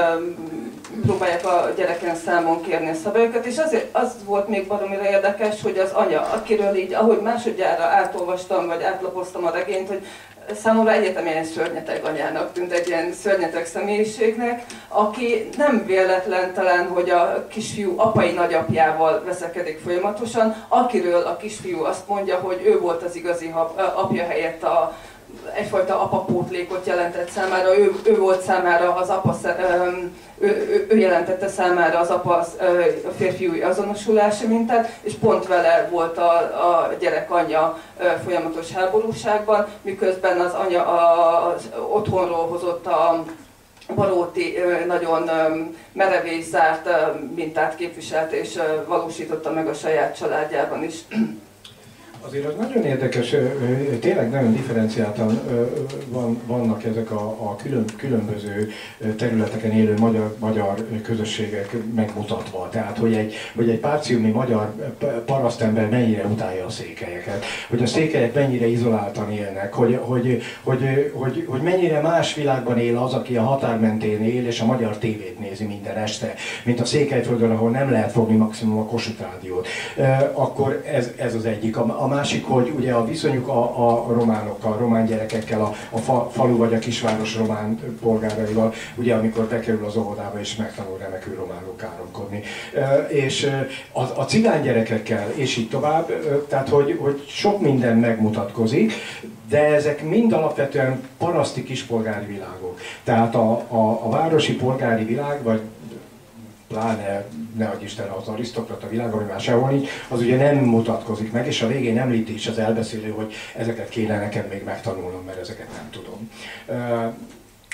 S3: próbálják a gyereken számon kérni a szabályokat, és azért az volt még baromira érdekes, hogy az anya, akiről így, ahogy másodjára átolvastam, vagy átlapoztam a regényt, hogy számomra egyetemien szörnyeteg anyának tűnt, egy ilyen szörnyeteg személyiségnek, aki nem véletlen talán, hogy a kisfiú apai nagyapjával veszekedik folyamatosan, akiről a kisfiú azt mondja, hogy ő volt az igazi apja helyett a, egyfajta apapótlékot jelentett számára, ő, ő volt számára az apa, ő, ő, ő jelentette számára az apa a férfiúi azonosulási mintát, és pont vele volt a, a gyerek anyja folyamatos háborúságban, miközben az anya az otthonról hozott a Baróti nagyon merevé zárt mintát képviselt és valósította meg a saját családjában is.
S1: Azért az nagyon érdekes, tényleg nagyon differenciáltan van, vannak ezek a, a külön, különböző területeken élő magyar, magyar közösségek megmutatva. Tehát, hogy egy, hogy egy párciumi magyar parasztember mennyire utálja a székelyeket, hogy a székelyek mennyire izoláltan élnek, hogy, hogy, hogy, hogy, hogy mennyire más világban él az, aki a határ mentén él, és a magyar tévét nézi minden este, mint a Székelyföldön, ahol nem lehet fogni maximum a Kossuth rádiót. Akkor ez, ez az egyik. A, a másik, hogy ugye a viszonyuk a, a románokkal, a román gyerekekkel, a, a fa, falu vagy a kisváros román polgáraival, ugye amikor bekerül az óvodába és megtanul remekül románul káromkodni. És a, a cigány gyerekekkel, és így tovább, tehát hogy, hogy sok minden megmutatkozik, de ezek mind alapvetően paraszti kispolgári világok. Tehát a, a, a városi polgári világ, vagy pláne, ne adj Isten, az arisztokrata világ, ami már sehol nincs, az ugye nem mutatkozik meg, és a végén említi is az elbeszélő, hogy ezeket kéne nekem még megtanulnom, mert ezeket nem tudom.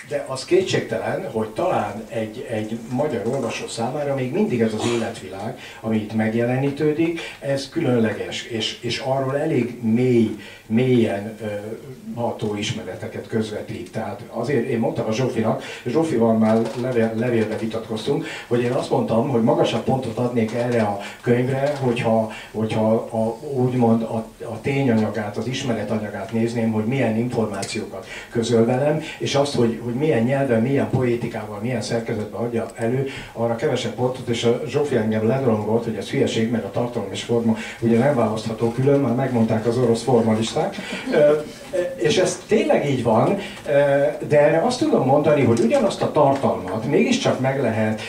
S1: De az kétségtelen, hogy talán egy, egy magyar olvasó számára még mindig ez az életvilág, ami itt megjelenítődik, ez különleges, és, és arról elég mély, mélyen ö, ható ismereteket közvetít. Tehát azért én mondtam a Zsófinak, Zsófival már levél, levélbe vitatkoztunk, hogy én azt mondtam, hogy magasabb pontot adnék erre a könyvre, hogyha, hogyha a, úgymond a, a tényanyagát, az ismeretanyagát nézném, hogy milyen információkat közöl velem, és azt, hogy, hogy milyen nyelven, milyen poétikával, milyen szerkezetben adja elő, arra kevesebb pontot, és a Zsófi engem ledrongolt, hogy ez hülyeség, meg a tartalom és forma ugye nem választható külön, már megmondták az orosz formalisták. És ez tényleg így van, de erre azt tudom mondani, hogy ugyanazt a tartalmat mégiscsak meg lehet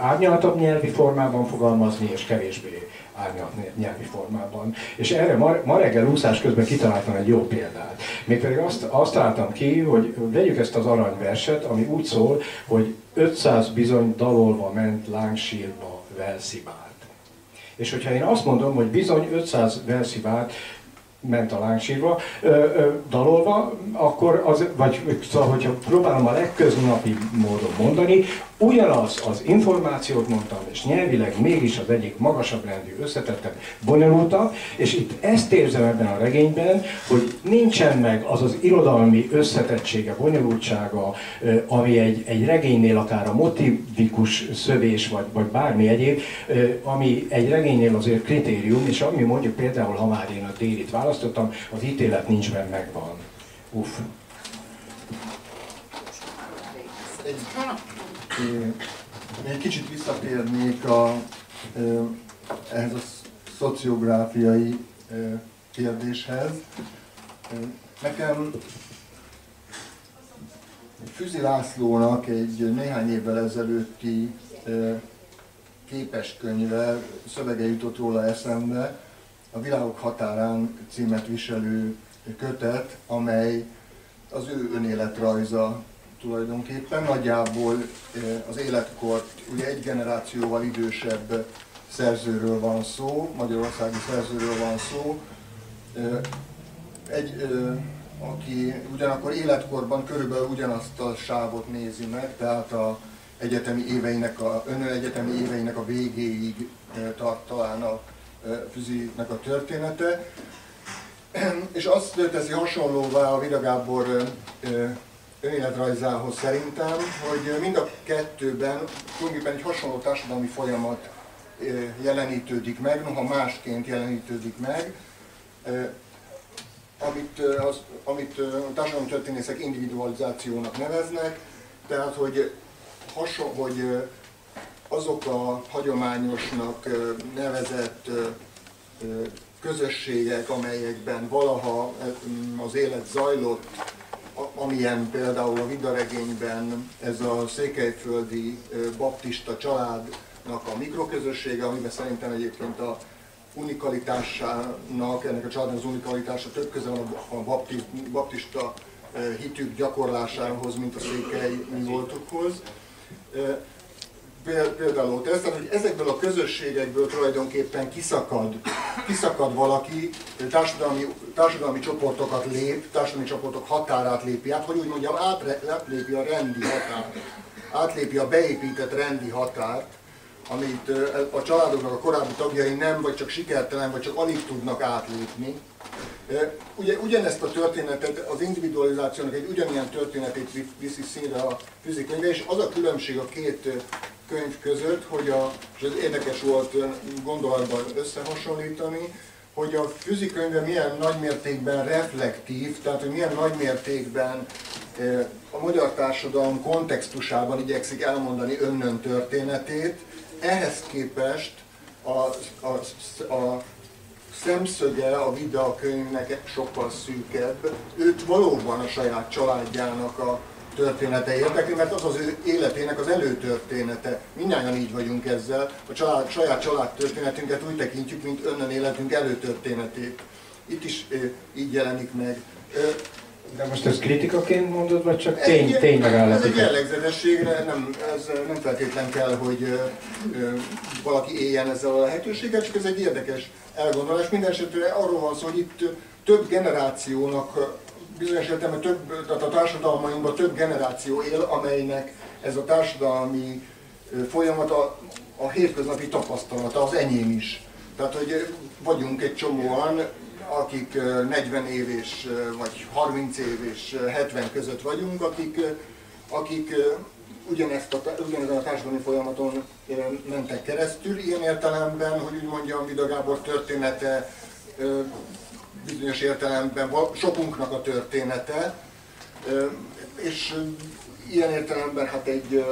S1: árnyaltabb nyelvi formában fogalmazni, és kevésbé árnyalt nyelvi formában. És erre ma, ma reggel úszás közben kitaláltam egy jó példát. Mégpedig azt, azt találtam ki, hogy vegyük ezt az aranyverset, ami úgy szól, hogy 500 bizony dalolva ment lángsírba velszibált. És hogyha én azt mondom, hogy bizony 500 velszibált ment a lángsírba, dalolva, akkor az, vagy szóval, hogyha próbálom a legköznapi módon mondani, ugyanaz az információt mondtam, és nyelvileg mégis az egyik magasabb rendű, összetettebb, bonyolultabb, és itt ezt érzem ebben a regényben, hogy nincsen meg az az irodalmi összetettsége, bonyolultsága, ami egy, egy regénynél akár a motivikus szövés, vagy, vagy bármi egyéb, ami egy regénynél azért kritérium, és ami mondjuk például, ha már én a délit választottam, az ítélet nincs benne megvan. Uff.
S4: Egy egy kicsit visszatérnék a, ehhez a szociográfiai kérdéshez. Nekem Füzi Lászlónak egy néhány évvel ezelőtti képeskönyve, szövege jutott róla eszembe, a Világok határán címet viselő kötet, amely az ő önéletrajza tulajdonképpen. Nagyjából az életkort, ugye egy generációval idősebb szerzőről van szó, magyarországi szerzőről van szó, egy, aki ugyanakkor életkorban körülbelül ugyanazt a sávot nézi meg, tehát a egyetemi éveinek a, önő egyetemi éveinek a végéig tart talán a Füzinek a története. *clears throat* És azt teszi hasonlóvá a Vida Gábor önéletrajzához szerintem, hogy mind a kettőben tulajdonképpen egy hasonló társadalmi folyamat jelenítődik meg, noha másként jelenítődik meg, amit, az, amit a társadalmi történészek individualizációnak neveznek, tehát hogy, hason, hogy azok a hagyományosnak nevezett közösségek, amelyekben valaha az élet zajlott, amilyen például a Vidaregényben ez a székelyföldi baptista családnak a mikroközössége, amiben szerintem egyébként a unikalitásának, ennek a családnak az unikalitása több köze van a baptista hitük gyakorlásához, mint a székely mi voltukhoz például teszem, hogy ezekből a közösségekből tulajdonképpen kiszakad, kiszakad valaki, társadalmi, társadalmi csoportokat lép, társadalmi csoportok határát lépi át, hogy úgy mondjam, átlépi a rendi határt, átlépi a beépített rendi határt, amit a családoknak a korábbi tagjai nem, vagy csak sikertelen, vagy csak alig tudnak átlépni. Ugye ugyanezt a történetet, az individualizációnak egy ugyanilyen történetét viszi színre a fizikai, és az a különbség a két könyv között, hogy a, és ez érdekes volt gondolatban összehasonlítani, hogy a fűzikönyve milyen nagymértékben reflektív, tehát hogy milyen nagymértékben a magyar társadalom kontextusában igyekszik elmondani önnön történetét, ehhez képest a, a, a szemszöge a Vida könyvnek sokkal szűkebb. Őt valóban a saját családjának a története érdekli, mert az az ő életének az előtörténete. Mindjárt így vagyunk ezzel, a család, saját családtörténetünket úgy tekintjük, mint önnön életünk előtörténetét. Itt is így jelenik meg.
S1: De most ez kritikaként mondod, vagy csak tény, tény
S4: megállapítás? Ez egy jellegzetességre, nem, ez nem feltétlen kell, hogy ö, valaki éljen ezzel a lehetőséggel, csak ez egy érdekes elgondolás. Mindenesetre arról van szó, hogy itt több generációnak bizonyos értelemben több, tehát a társadalmainkban több generáció él, amelynek ez a társadalmi folyamat a, a hétköznapi tapasztalata, az enyém is. Tehát, hogy vagyunk egy csomóan, akik 40 év és, vagy 30 év és 70 között vagyunk, akik, akik ugyanezt a, ugyanezen a társadalmi folyamaton mentek keresztül, ilyen értelemben, hogy úgy mondjam, Vida Gábor története bizonyos értelemben sokunknak a története, és ilyen értelemben hát egy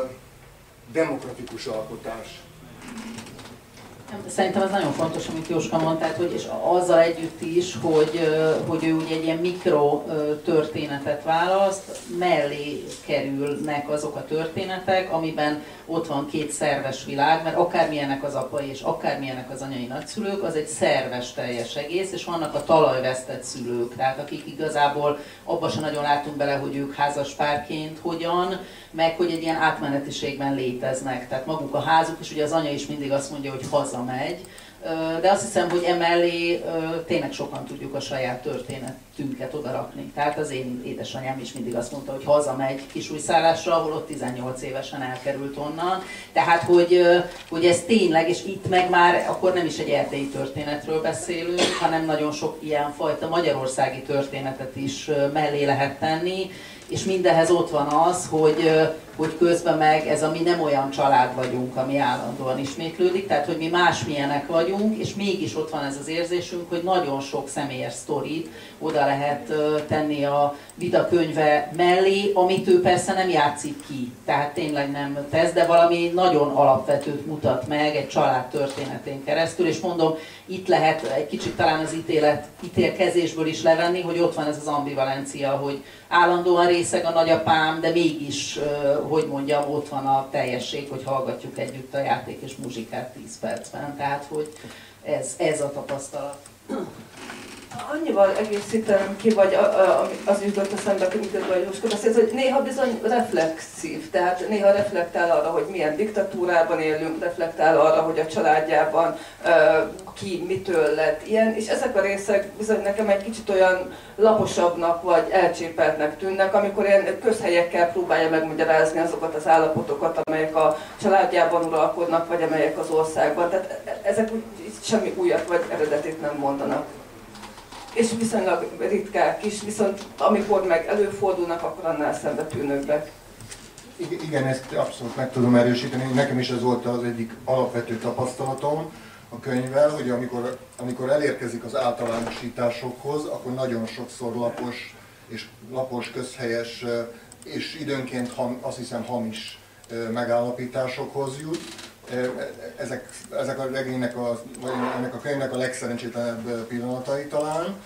S4: demokratikus alkotás.
S2: Szerintem ez nagyon fontos, amit Jóska mondta, hogy és azzal együtt is, hogy, hogy ő ugye egy ilyen mikro történetet választ, mellé kerülnek azok a történetek, amiben ott van két szerves világ, mert akármilyenek az apai és akármilyenek az anyai nagyszülők, az egy szerves teljes egész, és vannak a talajvesztett szülők, tehát akik igazából abban sem nagyon látunk bele, hogy ők házas párként hogyan, meg hogy egy ilyen átmenetiségben léteznek. Tehát maguk a házuk, és ugye az anya is mindig azt mondja, hogy hazamegy, de azt hiszem, hogy emellé tényleg sokan tudjuk a saját történetünket odarakni. Tehát az én édesanyám is mindig azt mondta, hogy hazamegy kisújszállásra, ahol ott 18 évesen elkerült onnan. Tehát, hogy, hogy ez tényleg, és itt meg már akkor nem is egy erdélyi történetről beszélünk, hanem nagyon sok ilyen fajta magyarországi történetet is mellé lehet tenni, és mindehez ott van az, hogy, hogy közben meg ez a mi nem olyan család vagyunk, ami állandóan ismétlődik, tehát hogy mi másmilyenek vagyunk, és mégis ott van ez az érzésünk, hogy nagyon sok személyes sztorit oda lehet tenni a Vida könyve mellé, amit ő persze nem játszik ki, tehát tényleg nem tesz, de valami nagyon alapvetőt mutat meg egy család történetén keresztül, és mondom, itt lehet egy kicsit talán az ítélet, ítélkezésből is levenni, hogy ott van ez az ambivalencia, hogy állandóan részeg a nagyapám, de mégis, hogy mondjam, ott van a teljesség, hogy hallgatjuk együtt a játék és muzsikát 10 percben. Tehát, hogy ez, ez a tapasztalat.
S3: Annyival egészítem ki, vagy az jutott eszembe, a Jóska beszélt, hogy néha bizony reflexív, tehát néha reflektál arra, hogy milyen diktatúrában élünk, reflektál arra, hogy a családjában ki mitől lett ilyen, és ezek a részek bizony nekem egy kicsit olyan laposabbnak vagy elcsépeltnek tűnnek, amikor ilyen közhelyekkel próbálja megmagyarázni azokat az állapotokat, amelyek a családjában uralkodnak, vagy amelyek az országban. Tehát ezek semmi újat vagy eredetit nem mondanak és viszonylag ritkák is, viszont amikor meg előfordulnak, akkor annál szembetűnőbbek.
S4: Igen, ezt abszolút meg tudom erősíteni. Nekem is ez volt az egyik alapvető tapasztalatom a könyvvel, hogy amikor, amikor elérkezik az általánosításokhoz, akkor nagyon sokszor lapos és lapos, közhelyes és időnként ham, azt hiszem hamis megállapításokhoz jut. Ezek, ezek a regénynek, a, vagy ennek a könyvnek a legszerencsétlenebb pillanatai talán.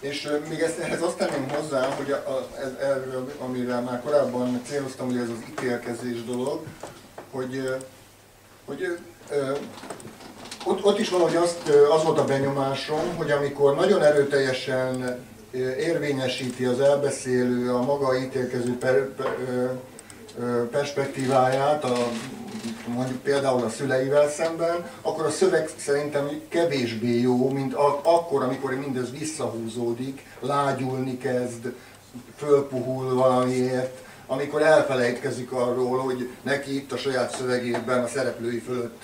S4: És még ezt, ehhez azt tenném hozzá, hogy a, a, ez, erről, amire már korábban céloztam, hogy ez az ítélkezés dolog, hogy, hogy ö, ott, ott is valahogy azt, az volt a benyomásom, hogy amikor nagyon erőteljesen érvényesíti az elbeszélő a maga ítélkező per, per, perspektíváját, a, mondjuk például a szüleivel szemben, akkor a szöveg szerintem kevésbé jó, mint akkor, amikor mindez visszahúzódik, lágyulni kezd, fölpuhul valamiért, amikor elfelejtkezik arról, hogy neki itt a saját szövegében a szereplői fölött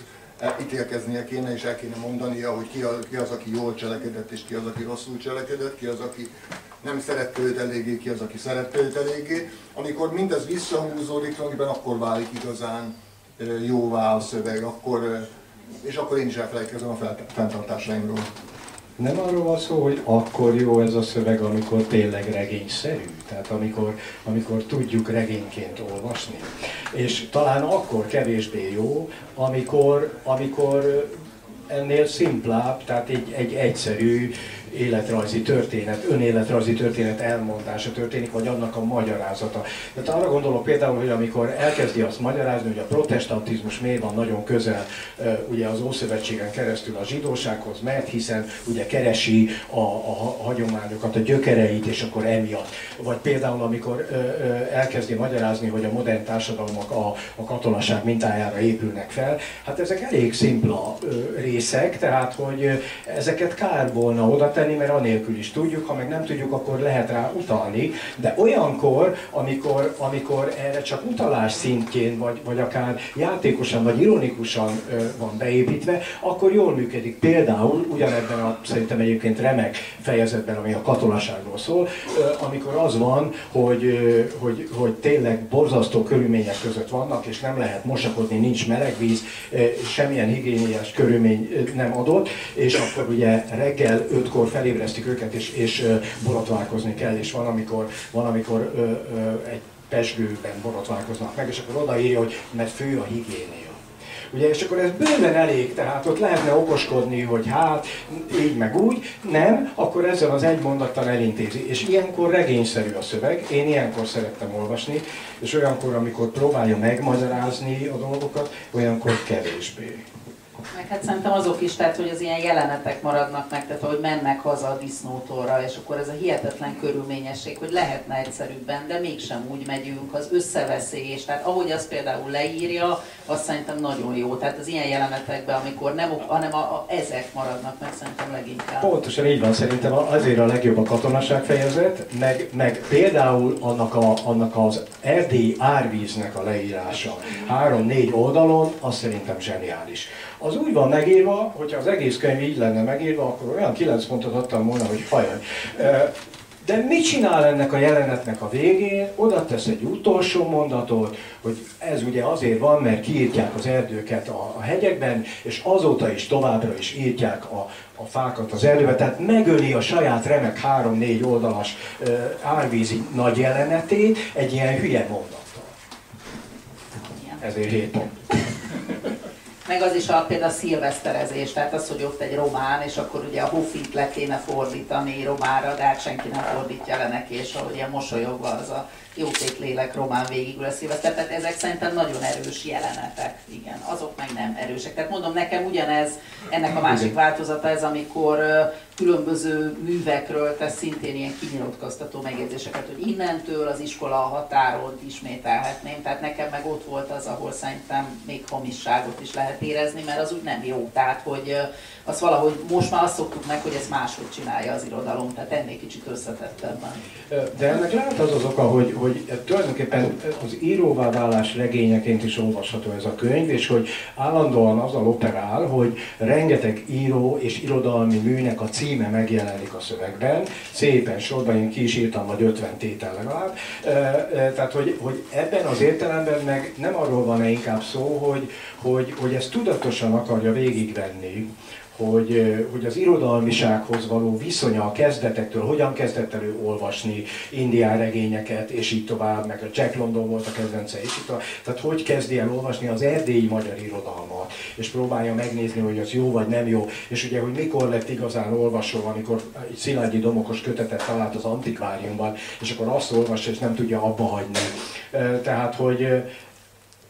S4: ítélkeznie kéne, és el kéne mondania, hogy ki, a, ki az, aki jól cselekedett, és ki az, aki rosszul cselekedett, ki az, aki nem szerette őt eléggé, ki az, aki szerette őt eléggé. Amikor mindez visszahúzódik, tulajdonképpen akkor válik igazán jóvá a szöveg, akkor, és akkor én is elfelejtkezem a fenntartásaimról.
S1: Nem arról van szó, hogy akkor jó ez a szöveg, amikor tényleg regényszerű, tehát amikor, amikor tudjuk regényként olvasni. És talán akkor kevésbé jó, amikor, amikor ennél szimplább, tehát egy, egy egyszerű életrajzi történet, önéletrajzi történet elmondása történik, vagy annak a magyarázata. Tehát arra gondolok például, hogy amikor elkezdi azt magyarázni, hogy a protestantizmus miért van nagyon közel ugye az Ószövetségen keresztül a zsidósághoz, mert hiszen ugye keresi a, a hagyományokat, a gyökereit, és akkor emiatt. Vagy például, amikor elkezdi magyarázni, hogy a modern társadalmak a, a katonaság mintájára épülnek fel, hát ezek elég szimpla részek, tehát hogy ezeket kár volna oda tenni, érteni, mert anélkül is tudjuk, ha meg nem tudjuk, akkor lehet rá utalni, de olyankor, amikor, amikor erre csak utalás szintjén, vagy, vagy akár játékosan, vagy ironikusan van beépítve, akkor jól működik. Például ugyanebben a szerintem egyébként remek fejezetben, ami a katonaságról szól, amikor az van, hogy, hogy, hogy tényleg borzasztó körülmények között vannak, és nem lehet mosakodni, nincs meleg víz, semmilyen higiéniás körülmény nem adott, és akkor ugye reggel ötkor felébresztik őket, és, és borotválkozni kell, és van, amikor, van, amikor ö, ö, egy pesgőben borotválkoznak meg, és akkor odaírja, hogy mert fő a higiénia. Ugye, és akkor ez bőven elég, tehát ott lehetne okoskodni, hogy hát így meg úgy, nem, akkor ezzel az egy mondattal elintézi. És ilyenkor regényszerű a szöveg, én ilyenkor szerettem olvasni, és olyankor, amikor próbálja megmagyarázni a dolgokat, olyankor kevésbé.
S2: Meg hát szerintem azok is, tehát hogy az ilyen jelenetek maradnak meg, tehát hogy mennek haza a disznótóra, és akkor ez a hihetetlen körülményesség, hogy lehetne egyszerűbben, de mégsem úgy megyünk, az összeveszés, tehát ahogy az például leírja, azt szerintem nagyon jó. Tehát az ilyen jelenetekben, amikor nem, hanem a, a, ezek maradnak meg szerintem leginkább.
S1: Pontosan így van, szerintem azért a legjobb a katonaság fejezet, meg, meg például annak, a, annak az erdélyi árvíznek a leírása három-négy oldalon, az szerintem zseniális. Az úgy van megírva, hogyha az egész könyv így lenne megírva, akkor olyan 9 pontot adtam volna, hogy hajaj. De mit csinál ennek a jelenetnek a végén? Oda tesz egy utolsó mondatot, hogy ez ugye azért van, mert kiírtják az erdőket a, a hegyekben, és azóta is továbbra is írtják a, a fákat az erdőbe, tehát megöli a saját remek három-négy oldalas uh, árvízi nagy jelenetét egy ilyen hülye mondattal. Ezért 7 pont
S2: meg az is a, például a szilveszterezés, tehát az, hogy ott egy román, és akkor ugye a hofit le kéne fordítani romára, de hát senki nem fordítja le neki, és ahogy ilyen mosolyogva az a jóték lélek román végigül a szilveszter, tehát ezek szerintem nagyon erős jelenetek, igen, azok meg nem erősek. Tehát mondom, nekem ugyanez, ennek a másik változata ez, amikor különböző művekről tesz szintén ilyen kinyilatkoztató megjegyzéseket, hogy innentől az iskola határon ismételhetném, tehát nekem meg ott volt az, ahol szerintem még hamisságot is lehet érezni, mert az úgy nem jó, tehát hogy az valahogy most már azt szoktuk meg, hogy ezt máshogy csinálja az irodalom, tehát ennél kicsit összetettebben.
S1: De ennek lehet az az oka, hogy, hogy tulajdonképpen az íróvá válás regényeként is olvasható ez a könyv, és hogy állandóan a operál, hogy rengeteg író és irodalmi műnek a címe megjelenik a szövegben, szépen sorban, én ki is írtam vagy 50 tétel legalább, tehát hogy, hogy ebben az értelemben meg nem arról van-e inkább szó, hogy, hogy, hogy ezt tudatosan akarja végigvenni, hogy, hogy az irodalmisághoz való viszonya a kezdetektől, hogyan kezdett elő olvasni indián regényeket, és így tovább, meg a Jack London volt a kedvence, és így tovább. Tehát hogy kezdi el olvasni az erdélyi magyar irodalmat, és próbálja megnézni, hogy az jó vagy nem jó, és ugye, hogy mikor lett igazán olvasó, amikor egy Szilágyi Domokos kötetet talált az antikváriumban, és akkor azt olvassa, és nem tudja abba hagyni. Tehát, hogy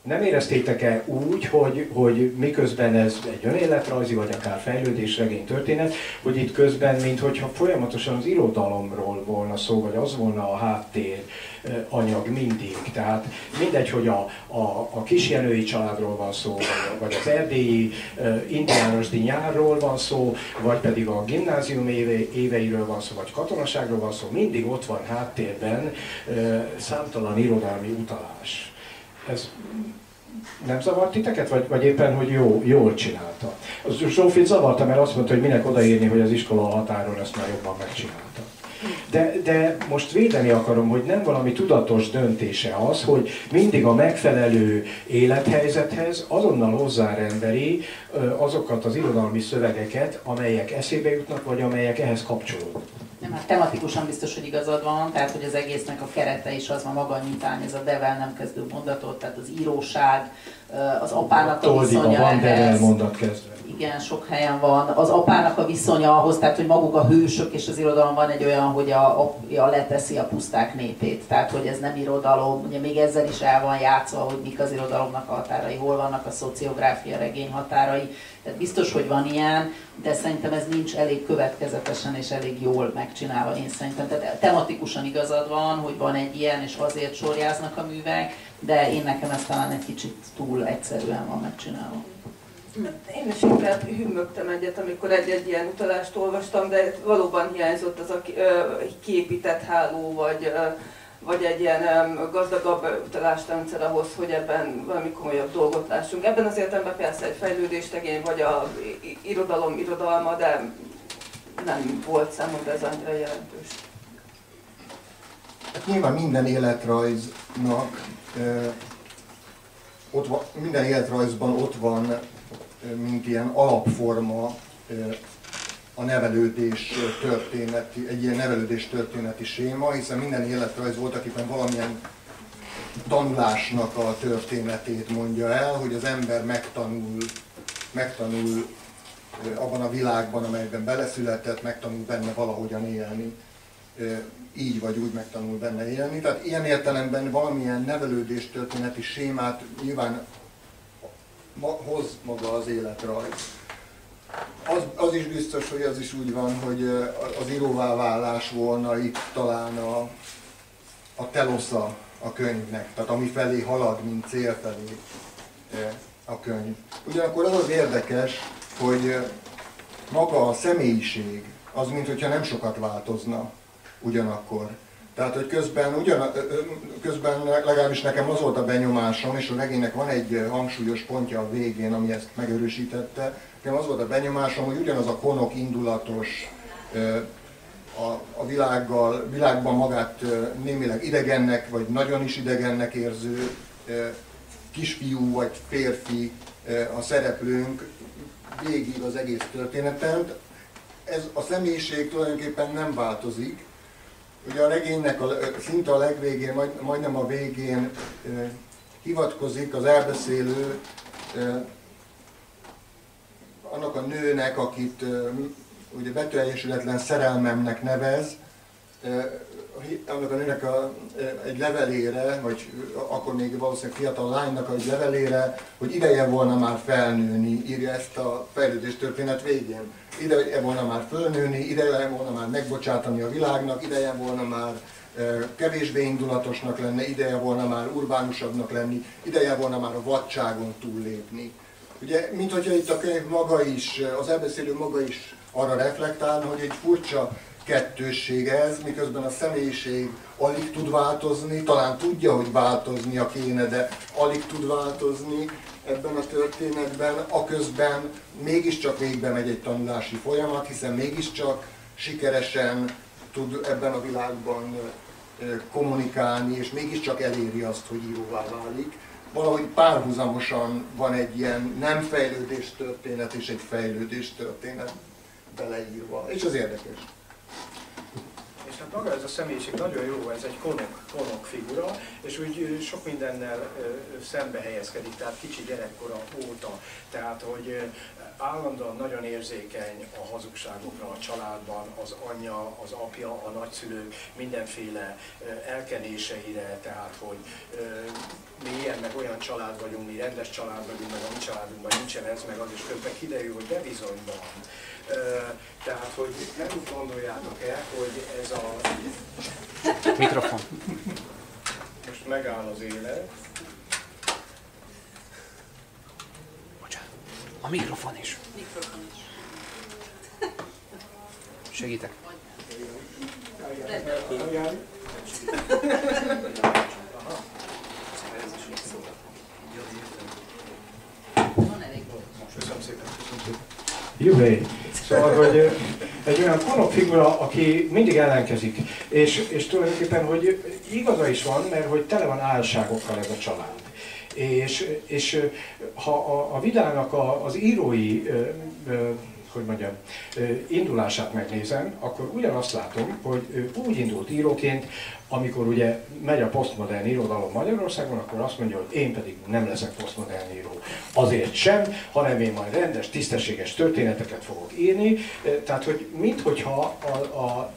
S1: nem éreztétek-e úgy, hogy, hogy miközben ez egy önéletrajzi, vagy akár fejlődésregény történet, hogy itt közben, mintha folyamatosan az irodalomról volna szó, vagy az volna a háttér anyag mindig. Tehát mindegy, hogy a, a, a kisjenői családról van szó, vagy, vagy az erdélyi indiánosdi nyárról van szó, vagy pedig a gimnázium éve, éveiről van szó, vagy katonaságról van szó, mindig ott van háttérben számtalan irodalmi utalás. Ez nem zavart titeket, vagy, vagy éppen, hogy jó, jól csinálta? Az Zsófit zavarta, mert azt mondta, hogy minek odaírni, hogy az iskola határon ezt már jobban megcsinálta. De, de most védeni akarom, hogy nem valami tudatos döntése az, hogy mindig a megfelelő élethelyzethez azonnal hozzárendeli azokat az irodalmi szövegeket, amelyek eszébe jutnak, vagy amelyek ehhez kapcsolódnak.
S2: Nem, hát tematikusan biztos, hogy igazad van, tehát hogy az egésznek a kerete is az van maga nyitán, ez a devel nem kezdő mondatot, tehát az íróság, az apának a viszonya
S1: van devel mondat kezdve.
S2: Igen, sok helyen van. Az apának a viszonya ahhoz, tehát hogy maguk a hősök és az irodalom van egy olyan, hogy a apja leteszi a puszták népét. Tehát, hogy ez nem irodalom, ugye még ezzel is el van játszva, hogy mik az irodalomnak a határai, hol vannak a szociográfia regény határai. Tehát biztos, hogy van ilyen, de szerintem ez nincs elég következetesen és elég jól megcsinálva, én szerintem. Tehát tematikusan igazad van, hogy van egy ilyen, és azért sorjáznak a művek, de én nekem ez talán egy kicsit túl egyszerűen van megcsinálva.
S3: Én is inkább hümmögtem egyet, amikor egy-egy ilyen utalást olvastam, de valóban hiányzott az a kiépített háló, vagy, vagy egy ilyen gazdagabb utalásrendszer ahhoz, hogy ebben valami komolyabb dolgot lássunk. Ebben az értelemben persze egy fejlődéstegény, vagy a irodalom irodalma, de nem volt számomra ez annyira jelentős.
S4: Hát nyilván minden életrajznak, ott van, minden életrajzban ott van mint ilyen alapforma a nevelődés történeti, egy ilyen nevelődés történeti séma, hiszen minden életrajz voltak éppen valamilyen tanulásnak a történetét mondja el, hogy az ember megtanul, megtanul abban a világban, amelyben beleszületett, megtanul benne valahogyan élni. Így vagy úgy megtanul benne élni. Tehát ilyen értelemben valamilyen nevelődés történeti sémát nyilván hoz maga az életrajz. Az, az is biztos, hogy az is úgy van, hogy az íróvá válás volna itt talán a, a telosza a könyvnek, tehát ami felé halad, mint cél felé a könyv. Ugyanakkor az az érdekes, hogy maga a személyiség, az mintha nem sokat változna ugyanakkor. Tehát, hogy közben, ugyan, közben legalábbis nekem az volt a benyomásom, és a regénynek van egy hangsúlyos pontja a végén, ami ezt megerősítette, nekem az volt a benyomásom, hogy ugyanaz a konok indulatos, a, a világgal, világban magát némileg idegennek, vagy nagyon is idegennek érző kisfiú vagy férfi a szereplőnk végig az egész történeten. Ez a személyiség tulajdonképpen nem változik, Ugye a regénynek a, szinte a legvégén, majd, majdnem a végén eh, hivatkozik az elbeszélő eh, annak a nőnek, akit eh, ugye betűeljesületlen szerelmemnek nevez, annak a nőnek a, egy levelére, vagy akkor még valószínűleg fiatal lánynak egy levelére, hogy ideje volna már felnőni, írja ezt a fejlődés történet végén. Ideje volna már fölnőni, ideje volna már megbocsátani a világnak, ideje volna már kevésbé indulatosnak lenne, ideje volna már urbánusabbnak lenni, ideje volna már a vadságon túllépni. Ugye, mint hogyha itt a könyv maga is, az elbeszélő maga is arra reflektálna, hogy egy furcsa kettősség ez, miközben a személyiség alig tud változni, talán tudja, hogy változnia kéne, de alig tud változni ebben a történetben, aközben mégiscsak végbe megy egy tanulási folyamat, hiszen mégiscsak sikeresen tud ebben a világban kommunikálni, és mégiscsak eléri azt, hogy íróvá válik. Valahogy párhuzamosan van egy ilyen nem fejlődés történet és egy fejlődés történet beleírva, és az érdekes
S5: hát maga ez a személyiség nagyon jó, ez egy konok, konok figura, és úgy sok mindennel szembe helyezkedik, tehát kicsi gyerekkora óta. Tehát, hogy állandóan nagyon érzékeny a hazugságokra a családban, az anyja, az apja, a nagyszülők mindenféle elkenéseire, tehát hogy mi ilyen meg olyan család vagyunk, mi rendes család vagyunk, meg a mi családunkban nincsen ez, meg az, és közben kiderül, hogy de bizony van. Tehát, hogy nem úgy gondoljátok el, hogy ez a...
S6: Mikrofon.
S5: Most megáll az élet.
S6: Bocsánat. A mikrofon is.
S2: Mikrofon is.
S6: Segítek.
S2: Van
S1: Szóval, hogy egy olyan konok figura, aki mindig ellenkezik, és, és tulajdonképpen, hogy igaza is van, mert hogy tele van álságokkal ez a család. És, és ha a, a Vidának a, az írói hogy mondjam, indulását megnézem, akkor ugyanazt látom, hogy úgy indult íróként, amikor ugye megy a posztmodern irodalom Magyarországon, akkor azt mondja, hogy én pedig nem leszek posztmodern író. Azért sem, hanem én majd rendes, tisztességes történeteket fogok írni. Tehát, hogy minthogyha a, a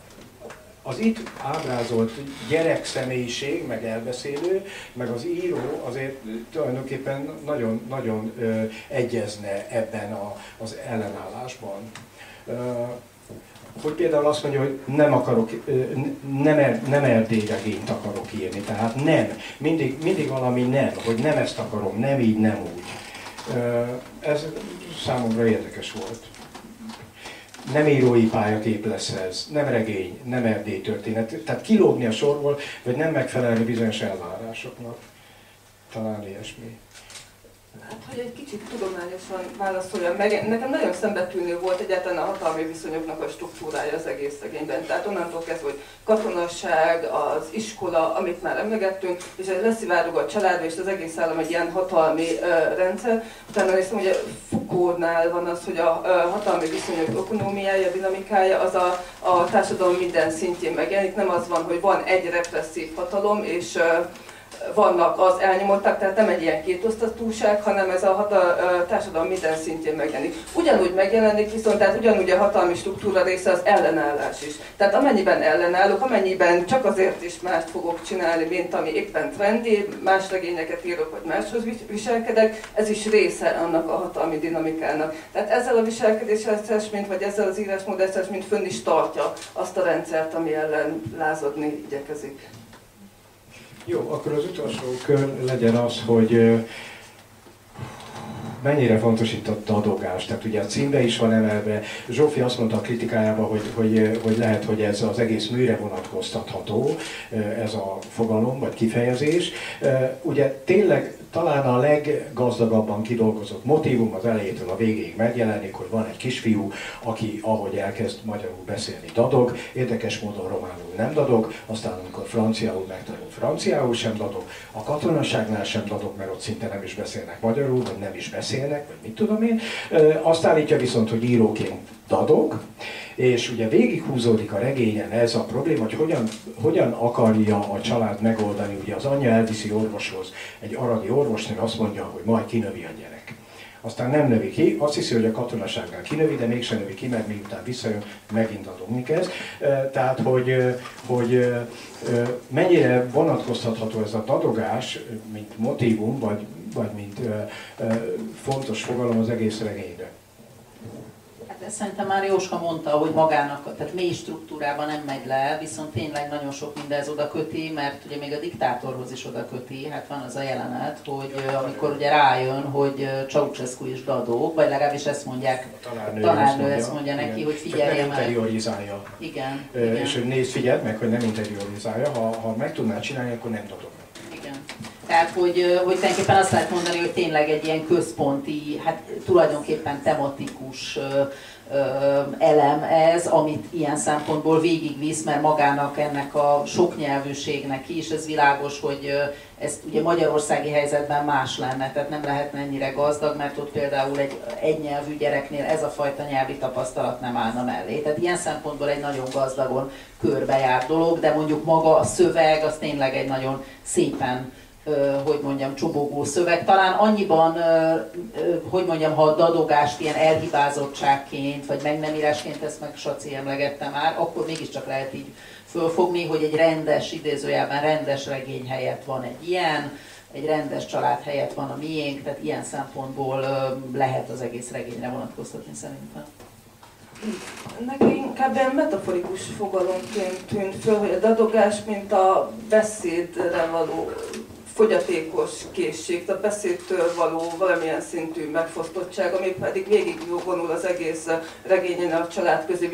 S1: az itt ábrázolt gyerek személyiség, meg elbeszélő, meg az író azért tulajdonképpen nagyon, nagyon ö, egyezne ebben a, az ellenállásban. Ö, hogy például azt mondja, hogy nem akarok, nem, er, nem erdélyregényt akarok írni, tehát nem. Mindig, mindig valami nem, hogy nem ezt akarom, nem így, nem úgy. Ez számomra érdekes volt. Nem írói pályakép lesz ez, nem regény, nem erdély történet. Tehát kilógni a sorból, vagy nem megfelelni bizonyos elvárásoknak. Talán ilyesmi.
S3: Hát, hogy egy kicsit tudományosan válaszoljam meg, nekem nagyon szembetűnő volt egyáltalán a hatalmi viszonyoknak a struktúrája az egész szegényben. Tehát onnantól kezdve, hogy katonasság, az iskola, amit már emlegettünk, és ez leszivárog a családba, és az egész állam egy ilyen hatalmi uh, rendszer. Utána néztem, hogy a van az, hogy a uh, hatalmi viszonyok ökonómiája, dinamikája, az a, a társadalom minden szintjén megjelenik. Nem az van, hogy van egy represszív hatalom, és uh, vannak az elnyomottak, tehát nem egy ilyen kétosztatúság, hanem ez a, hat, a társadalom minden szintjén megjelenik. Ugyanúgy megjelenik, viszont tehát ugyanúgy a hatalmi struktúra része az ellenállás is. Tehát amennyiben ellenállok, amennyiben csak azért is mást fogok csinálni, mint ami éppen trendi, más regényeket írok, vagy máshoz viselkedek, ez is része annak a hatalmi dinamikának. Tehát ezzel a viselkedéssel mint vagy ezzel az írásmóddal mint fönn is tartja azt a rendszert, ami ellen lázadni igyekezik.
S1: Jó, akkor az utolsó kör legyen az, hogy mennyire fontos itt a dadogás. Tehát ugye a címbe is van emelve. Zsófi azt mondta a kritikájában, hogy, hogy, hogy lehet, hogy ez az egész műre vonatkoztatható, ez a fogalom vagy kifejezés. Ugye tényleg talán a leggazdagabban kidolgozott motivum az elejétől a végéig megjelenik, hogy van egy kisfiú, aki ahogy elkezd magyarul beszélni dadog, érdekes módon románul nem dadog, aztán amikor franciául megtanul, franciául sem dadog, a katonaságnál sem dadog, mert ott szinte nem is beszélnek magyarul, vagy nem is beszélnek, vagy mit tudom én. Azt állítja viszont, hogy íróként dadog, és ugye végighúzódik a regényen ez a probléma, hogy hogyan, hogyan akarja a család megoldani. Ugye az anyja elviszi orvoshoz, egy aradi orvosnő azt mondja, hogy majd kinövi a gyerek. Aztán nem növi ki, azt hiszi, hogy a katonaságnál kinövi, de mégsem növi ki, mert miután visszajön, megint adogni kezd. Tehát, hogy, hogy mennyire vonatkoztatható ez a dadogás, mint motivum, vagy, vagy mint fontos fogalom az egész regényre
S2: szerintem már Jóska mondta, hogy magának, tehát mély struktúrában nem megy le, viszont tényleg nagyon sok mindez oda köti, mert ugye még a diktátorhoz is oda köti, hát van az a jelenet, hogy amikor ugye rájön, hogy Ceausescu is dadó, vagy legalábbis ezt mondják, a tanárnő, tanárnő mondja, ezt mondja neki, igen. hogy figyelje meg.
S1: interiorizálja.
S2: Igen,
S1: igen. És hogy nézd, figyeld meg, hogy nem interiorizálja, ha, ha meg tudná csinálni, akkor nem dadog.
S2: Tehát, hogy, hogy tulajdonképpen azt lehet mondani, hogy tényleg egy ilyen központi, hát tulajdonképpen tematikus elem ez, amit ilyen szempontból végigvisz, mert magának ennek a soknyelvűségnek is, ez világos, hogy ez ugye magyarországi helyzetben más lenne, tehát nem lehetne ennyire gazdag, mert ott például egy egynyelvű gyereknél ez a fajta nyelvi tapasztalat nem állna mellé. Tehát ilyen szempontból egy nagyon gazdagon körbejárt dolog, de mondjuk maga a szöveg az tényleg egy nagyon szépen hogy mondjam, csobogó szöveg. Talán annyiban, hogy mondjam, ha a dadogást ilyen elhibázottságként, vagy meg nem írásként, ezt meg Saci emlegette már, akkor mégiscsak lehet így fölfogni, hogy egy rendes, idézőjelben rendes regény helyett van egy ilyen, egy rendes család helyett van a miénk, tehát ilyen szempontból lehet az egész regényre vonatkoztatni szerintem.
S3: Neki inkább ilyen metaforikus fogalomként tűnt föl, hogy a dadogás, mint a beszédre való fogyatékos készség, a beszédtől való valamilyen szintű megfosztottság, ami pedig végigvonul az egész regényen a családközi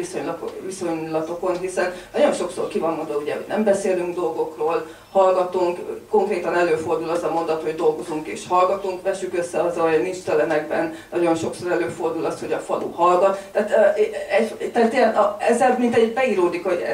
S3: viszonylatokon, hiszen nagyon sokszor ki van mondva, ugye, hogy nem beszélünk dolgokról, hallgatunk, konkrétan előfordul az a mondat, hogy dolgozunk és hallgatunk, vessük össze az, hogy nincs telenekben, nagyon sokszor előfordul az, hogy a falu hallgat. Tehát, egy, tehát ezzel mint egy beíródik, hogy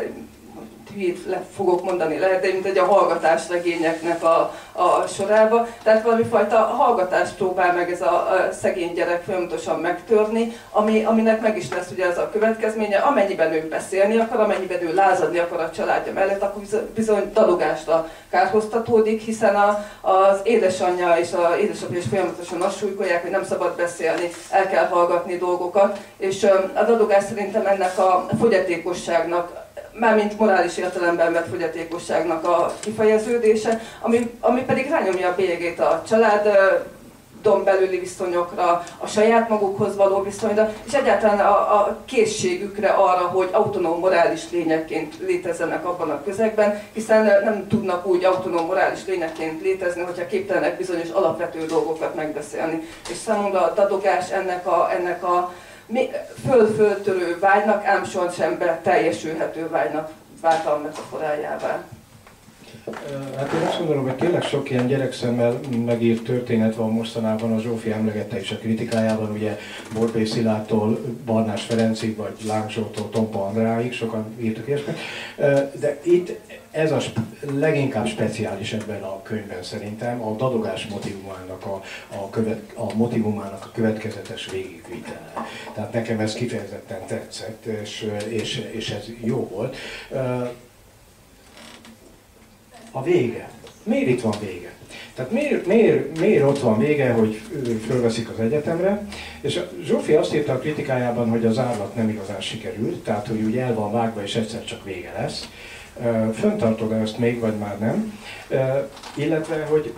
S3: hülyét le fogok mondani, lehet, de mint egy a hallgatás regényeknek a, a sorába. Tehát valami fajta hallgatást próbál meg ez a, a szegény gyerek folyamatosan megtörni, ami, aminek meg is lesz ugye ez a következménye, amennyiben ő beszélni akar, amennyiben ő lázadni akar a családja mellett, akkor bizony dalogásra kárhoztatódik, hiszen a, az édesanyja és az édesapja is folyamatosan azt súlykolják, hogy nem szabad beszélni, el kell hallgatni dolgokat, és a dadogás szerintem ennek a fogyatékosságnak mármint morális értelemben vett fogyatékosságnak a kifejeződése, ami, ami pedig rányomja a bélyegét a család családon belüli viszonyokra, a saját magukhoz való viszonyra, és egyáltalán a, a készségükre arra, hogy autonóm morális lényekként létezzenek abban a közegben, hiszen nem tudnak úgy autonóm morális lényekként létezni, hogyha képtelenek bizonyos alapvető dolgokat megbeszélni. És számomra a dadogás ennek a, ennek a föl-föltörő vágynak, ám sohasem be teljesülhető vágynak vált a metaforájává.
S1: Hát én azt gondolom, hogy tényleg sok ilyen gyerekszemmel megírt történet van mostanában, a Zsófi emlegette is a kritikájában, ugye Borbé Szilától Barnás Ferencig, vagy Lángzsótól Tompa Andráig, sokan írtak ilyesmit. De itt ez a leginkább speciális ebben a könyvben szerintem, a dadogás motivumának a, a, követ, a motivumának a következetes végigvitele. Tehát nekem ez kifejezetten tetszett, és, és, és ez jó volt a vége. Miért itt van vége? Tehát miért, miért, miért ott van vége, hogy fölveszik az egyetemre? És Zsófi azt írta a kritikájában, hogy az árlat nem igazán sikerült, tehát hogy úgy el van vágva és egyszer csak vége lesz. Föntartod ezt még, vagy már nem? Illetve, hogy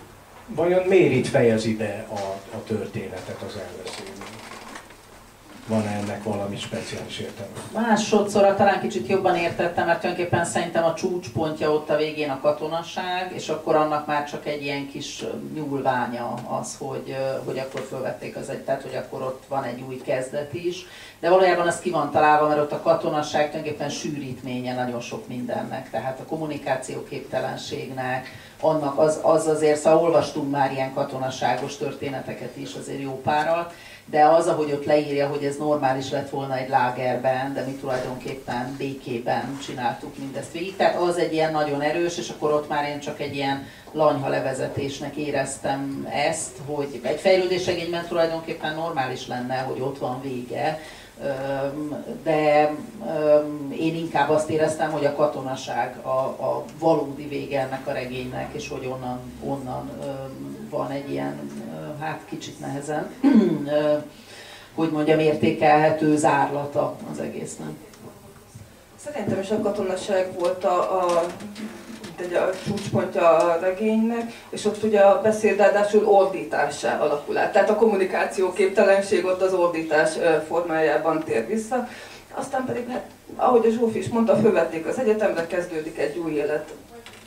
S1: vajon miért itt fejezi be a, a történetet az elveszélő? Van ennek valami speciális értelme?
S2: Másodszorra talán kicsit jobban értettem, mert tulajdonképpen szerintem a csúcspontja ott a végén a katonaság, és akkor annak már csak egy ilyen kis nyúlványa az, hogy, hogy akkor fölvették az egy, tehát hogy akkor ott van egy új kezdet is. De valójában az ki van találva, mert ott a katonaság tulajdonképpen sűrítménye nagyon sok mindennek, tehát a kommunikáció képtelenségnek, annak az, az azért, szóval olvastunk már ilyen katonaságos történeteket is, azért jó párat, de az, ahogy ott leírja, hogy ez normális lett volna egy lágerben, de mi tulajdonképpen békében csináltuk mindezt végig. Tehát az egy ilyen nagyon erős, és akkor ott már én csak egy ilyen lanyha levezetésnek éreztem ezt, hogy egy fejlődésegényben tulajdonképpen normális lenne, hogy ott van vége, de én inkább azt éreztem, hogy a katonaság a, a valódi vége ennek a regénynek, és hogy onnan, onnan van egy ilyen, hát kicsit nehezen, *clears throat* hogy mondjam, értékelhető zárlata az egésznek.
S3: Szerintem is a katonaság volt a, a egy a csúcspontja a regénynek, és ott ugye a beszéd ráadásul ordítássá alakul át. Tehát a kommunikáció képtelenség ott az ordítás formájában tér vissza. Aztán pedig, hát, ahogy a Zsófi is mondta, fölvették az egyetemre, kezdődik egy új élet.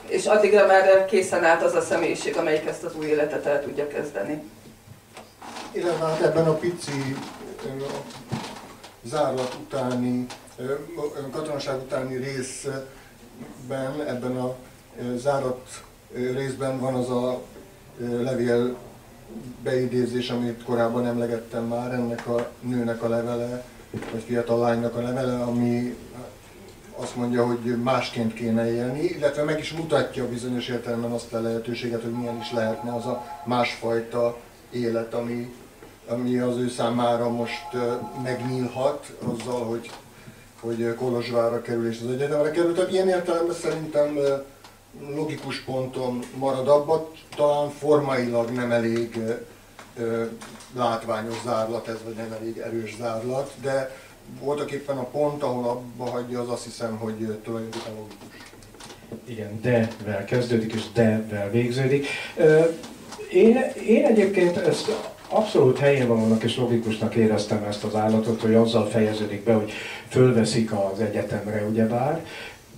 S3: És addigra már készen állt az a személyiség, amelyik ezt az új életet el tudja kezdeni.
S4: Illetve hát ebben a pici zárlat utáni, katonaság utáni részben, ebben a zárat részben van az a levél beidézés, amit korábban emlegettem már, ennek a nőnek a levele, vagy fiatal lánynak a levele, ami azt mondja, hogy másként kéne élni, illetve meg is mutatja bizonyos értelemben azt a lehetőséget, hogy milyen is lehetne az a másfajta élet, ami, ami az ő számára most megnyílhat azzal, hogy, hogy Kolozsvárra kerül és az egyetemre kerül. Tehát ilyen értelemben szerintem logikus ponton marad abban, talán formailag nem elég látványos zárlat ez, vagy nem elég erős zárlat, de voltak éppen a pont, ahol abba hagyja, az azt hiszem, hogy tulajdonképpen logikus.
S1: Igen, de-vel kezdődik, és de-vel végződik. Én, én egyébként ezt abszolút helyén vannak és logikusnak éreztem ezt az állatot, hogy azzal fejeződik be, hogy fölveszik az egyetemre, ugyebár,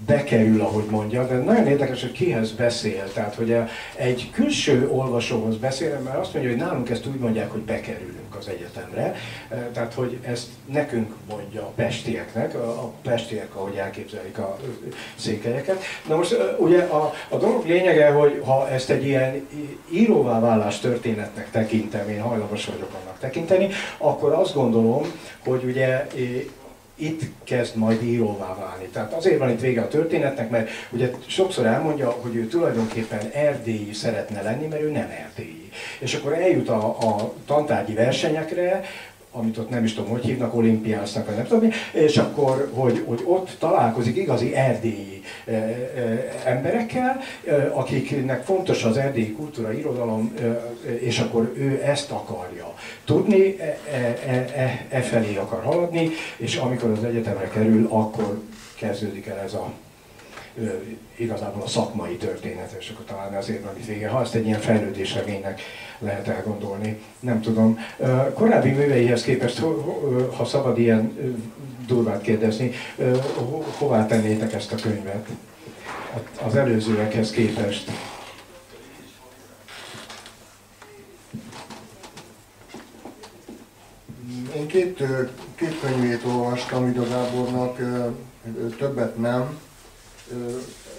S1: bekerül, ahogy mondja, de nagyon érdekes, hogy kihez beszél. Tehát, hogy egy külső olvasóhoz beszél, mert azt mondja, hogy nálunk ezt úgy mondják, hogy bekerülünk az egyetemre. Tehát, hogy ezt nekünk mondja a pestieknek, a pestiek, ahogy elképzelik a székelyeket. Na most ugye a, a dolog lényege, hogy ha ezt egy ilyen íróvá válás történetnek tekintem, én hajlamos vagyok annak tekinteni, akkor azt gondolom, hogy ugye itt kezd majd íróvá válni. Tehát azért van itt vége a történetnek, mert ugye sokszor elmondja, hogy ő tulajdonképpen erdélyi szeretne lenni, mert ő nem erdélyi. És akkor eljut a, a tantárgyi versenyekre, amit ott nem is tudom, hogy hívnak, olimpiásznak, vagy nem tudom, és akkor, hogy, hogy ott találkozik igazi erdélyi e, e, emberekkel, e, akiknek fontos az erdélyi kultúra, irodalom, e, és akkor ő ezt akarja. Tudni, e, e, e, e felé akar haladni, és amikor az egyetemre kerül, akkor kezdődik el ez a igazából a szakmai történet, és akkor talán azért van vége, ha ezt egy ilyen fejlődésregénynek lehet elgondolni. Nem tudom. Korábbi műveihez képest, ha szabad ilyen durvát kérdezni, hová tennétek ezt a könyvet? Az előzőekhez képest.
S4: Én két, két könyvét olvastam Vida Gábornak, többet nem.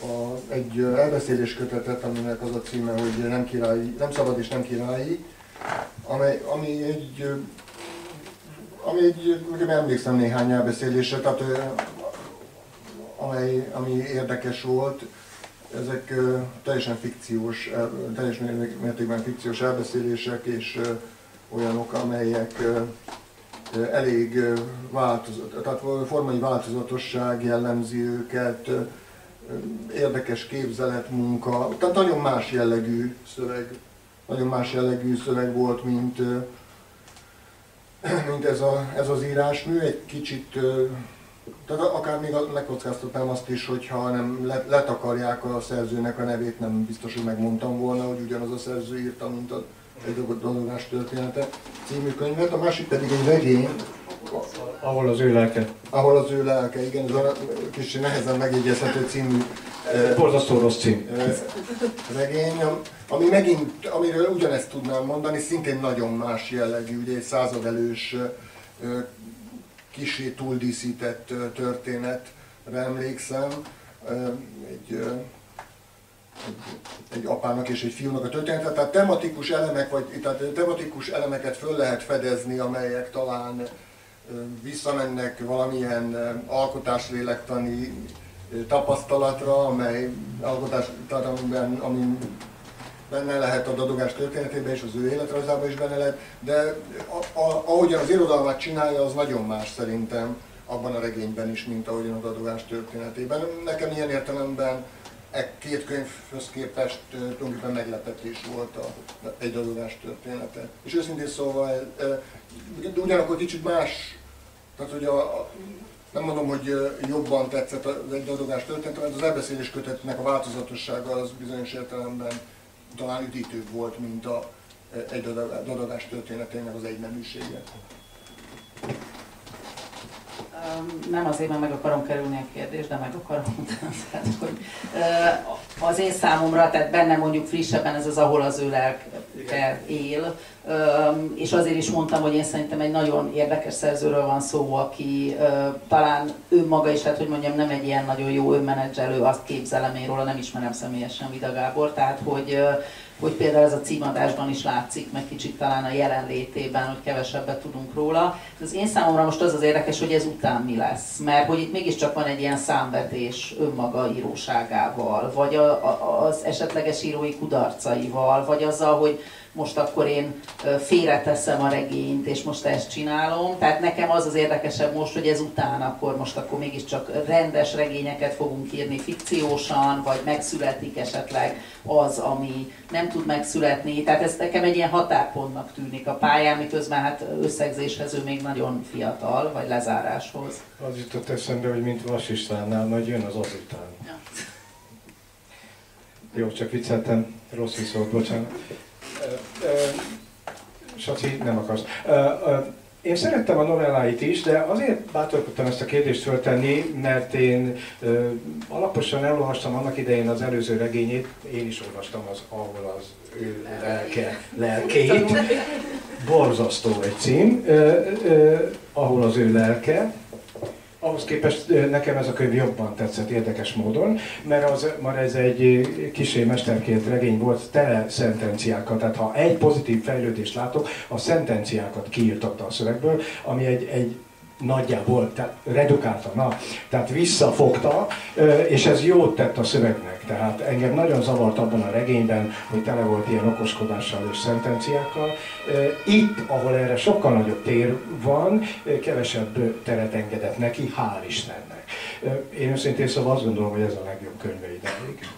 S4: A, egy elbeszélés kötetet, aminek az a címe, hogy nem, királyi, nem szabad és nem királyi, amely, ami egy, ami egy, ugye emlékszem néhány elbeszélésre, tehát amely, ami érdekes volt, ezek teljesen fikciós, el- teljes mértékben fikciós elbeszélések, és olyanok, amelyek elég változat, tehát formai változatosság jellemzi őket, érdekes képzeletmunka, tehát nagyon más jellegű szöveg, nagyon más jellegű szöveg volt, mint, *clears throat* mint ez, a, ez az írásmű, egy kicsit, tehát akár még megkockáztatnám azt is, hogyha nem le- letakarják a szerzőnek a nevét, nem biztos, hogy megmondtam volna, hogy ugyanaz a szerző írta, mint a egy dolgozás története című könyvet, a másik pedig egy regény,
S1: Ahol az ő lelke.
S4: ahol az ő lelke, igen, ez a kis nehezen megjegyezhető című eh,
S1: Borzasztó rossz cím.
S4: eh, regény, ami megint, amiről ugyanezt tudnám mondani, szintén nagyon más jellegű, ugye egy századelős, eh, kisé túldíszített történetre emlékszem, egy egy, apának és egy fiúnak a története, tehát tematikus elemek, vagy tehát tematikus elemeket föl lehet fedezni, amelyek talán visszamennek valamilyen alkotáslélektani tapasztalatra, amely alkotástan, ami benne lehet a dadogás történetében és az ő életrajzában is benne lehet, de a, a, ahogyan az irodalmát csinálja, az nagyon más szerintem abban a regényben is, mint ahogyan a dadogás történetében. Nekem ilyen értelemben e két könyvhöz képest tulajdonképpen meglepetés volt a, egy dadogás története. És őszintén szóval, ö, de ugyanakkor kicsit más, tehát hogy a, a nem mondom, hogy jobban tetszett az egy dadogás története, mert az elbeszélés kötetnek a változatossága az bizonyos értelemben talán üdítőbb volt, mint a egy dadogás történetének az egyneműsége.
S2: Nem azért, mert meg akarom kerülni a kérdést, de meg akarom. *laughs* tehát, hogy, az én számomra, tehát benne mondjuk frissebben ez az, ahol az ő lelke él, és azért is mondtam, hogy én szerintem egy nagyon érdekes szerzőről van szó, aki talán ő maga is, hát hogy mondjam, nem egy ilyen nagyon jó önmenedzselő, azt képzelem én róla, nem ismerem személyesen Vida Gábor, tehát hogy hogy például ez a címadásban is látszik, meg kicsit talán a jelenlétében, hogy kevesebbet tudunk róla. Az én számomra most az az érdekes, hogy ez után mi lesz, mert hogy itt mégiscsak van egy ilyen számvetés önmaga íróságával, vagy a, a, az esetleges írói kudarcaival, vagy azzal, hogy most akkor én félreteszem a regényt, és most ezt csinálom. Tehát nekem az az érdekesebb most, hogy ez után akkor most akkor mégiscsak rendes regényeket fogunk írni fikciósan, vagy megszületik esetleg az, ami nem tud megszületni. Tehát ez nekem egy ilyen határpontnak tűnik a pályán, miközben hát összegzéshez ő még nagyon fiatal, vagy lezáráshoz.
S1: Az jutott eszembe, hogy mint Vas Istvánnál, majd jön az azután.
S2: Ja.
S1: Jó, csak vicceltem, rossz viszont, bocsánat. Saci, nem akarsz. Én szerettem a novelláit is, de azért bátorkodtam ezt a kérdést föltenni, mert én ö, alaposan elolvastam annak idején az előző regényét, én is olvastam az, ahol az ő lelke, lelkét. Borzasztó egy cím, ö, ö, ahol az ő lelke. Ahhoz képest nekem ez a könyv jobban tetszett érdekes módon, mert az, már ez egy kisé mesterként regény volt tele szentenciákkal, tehát ha egy pozitív fejlődést látok, a szentenciákat kiírtotta a szövegből, ami egy, egy nagyjából, tehát redukálta, na, tehát visszafogta, és ez jót tett a szövegnek. Tehát engem nagyon zavart abban a regényben, hogy tele volt ilyen okoskodással és szentenciákkal. Itt, ahol erre sokkal nagyobb tér van, kevesebb teret engedett neki, hál' Istennek. Én őszintén szóval azt gondolom, hogy ez a legjobb könyve ideig.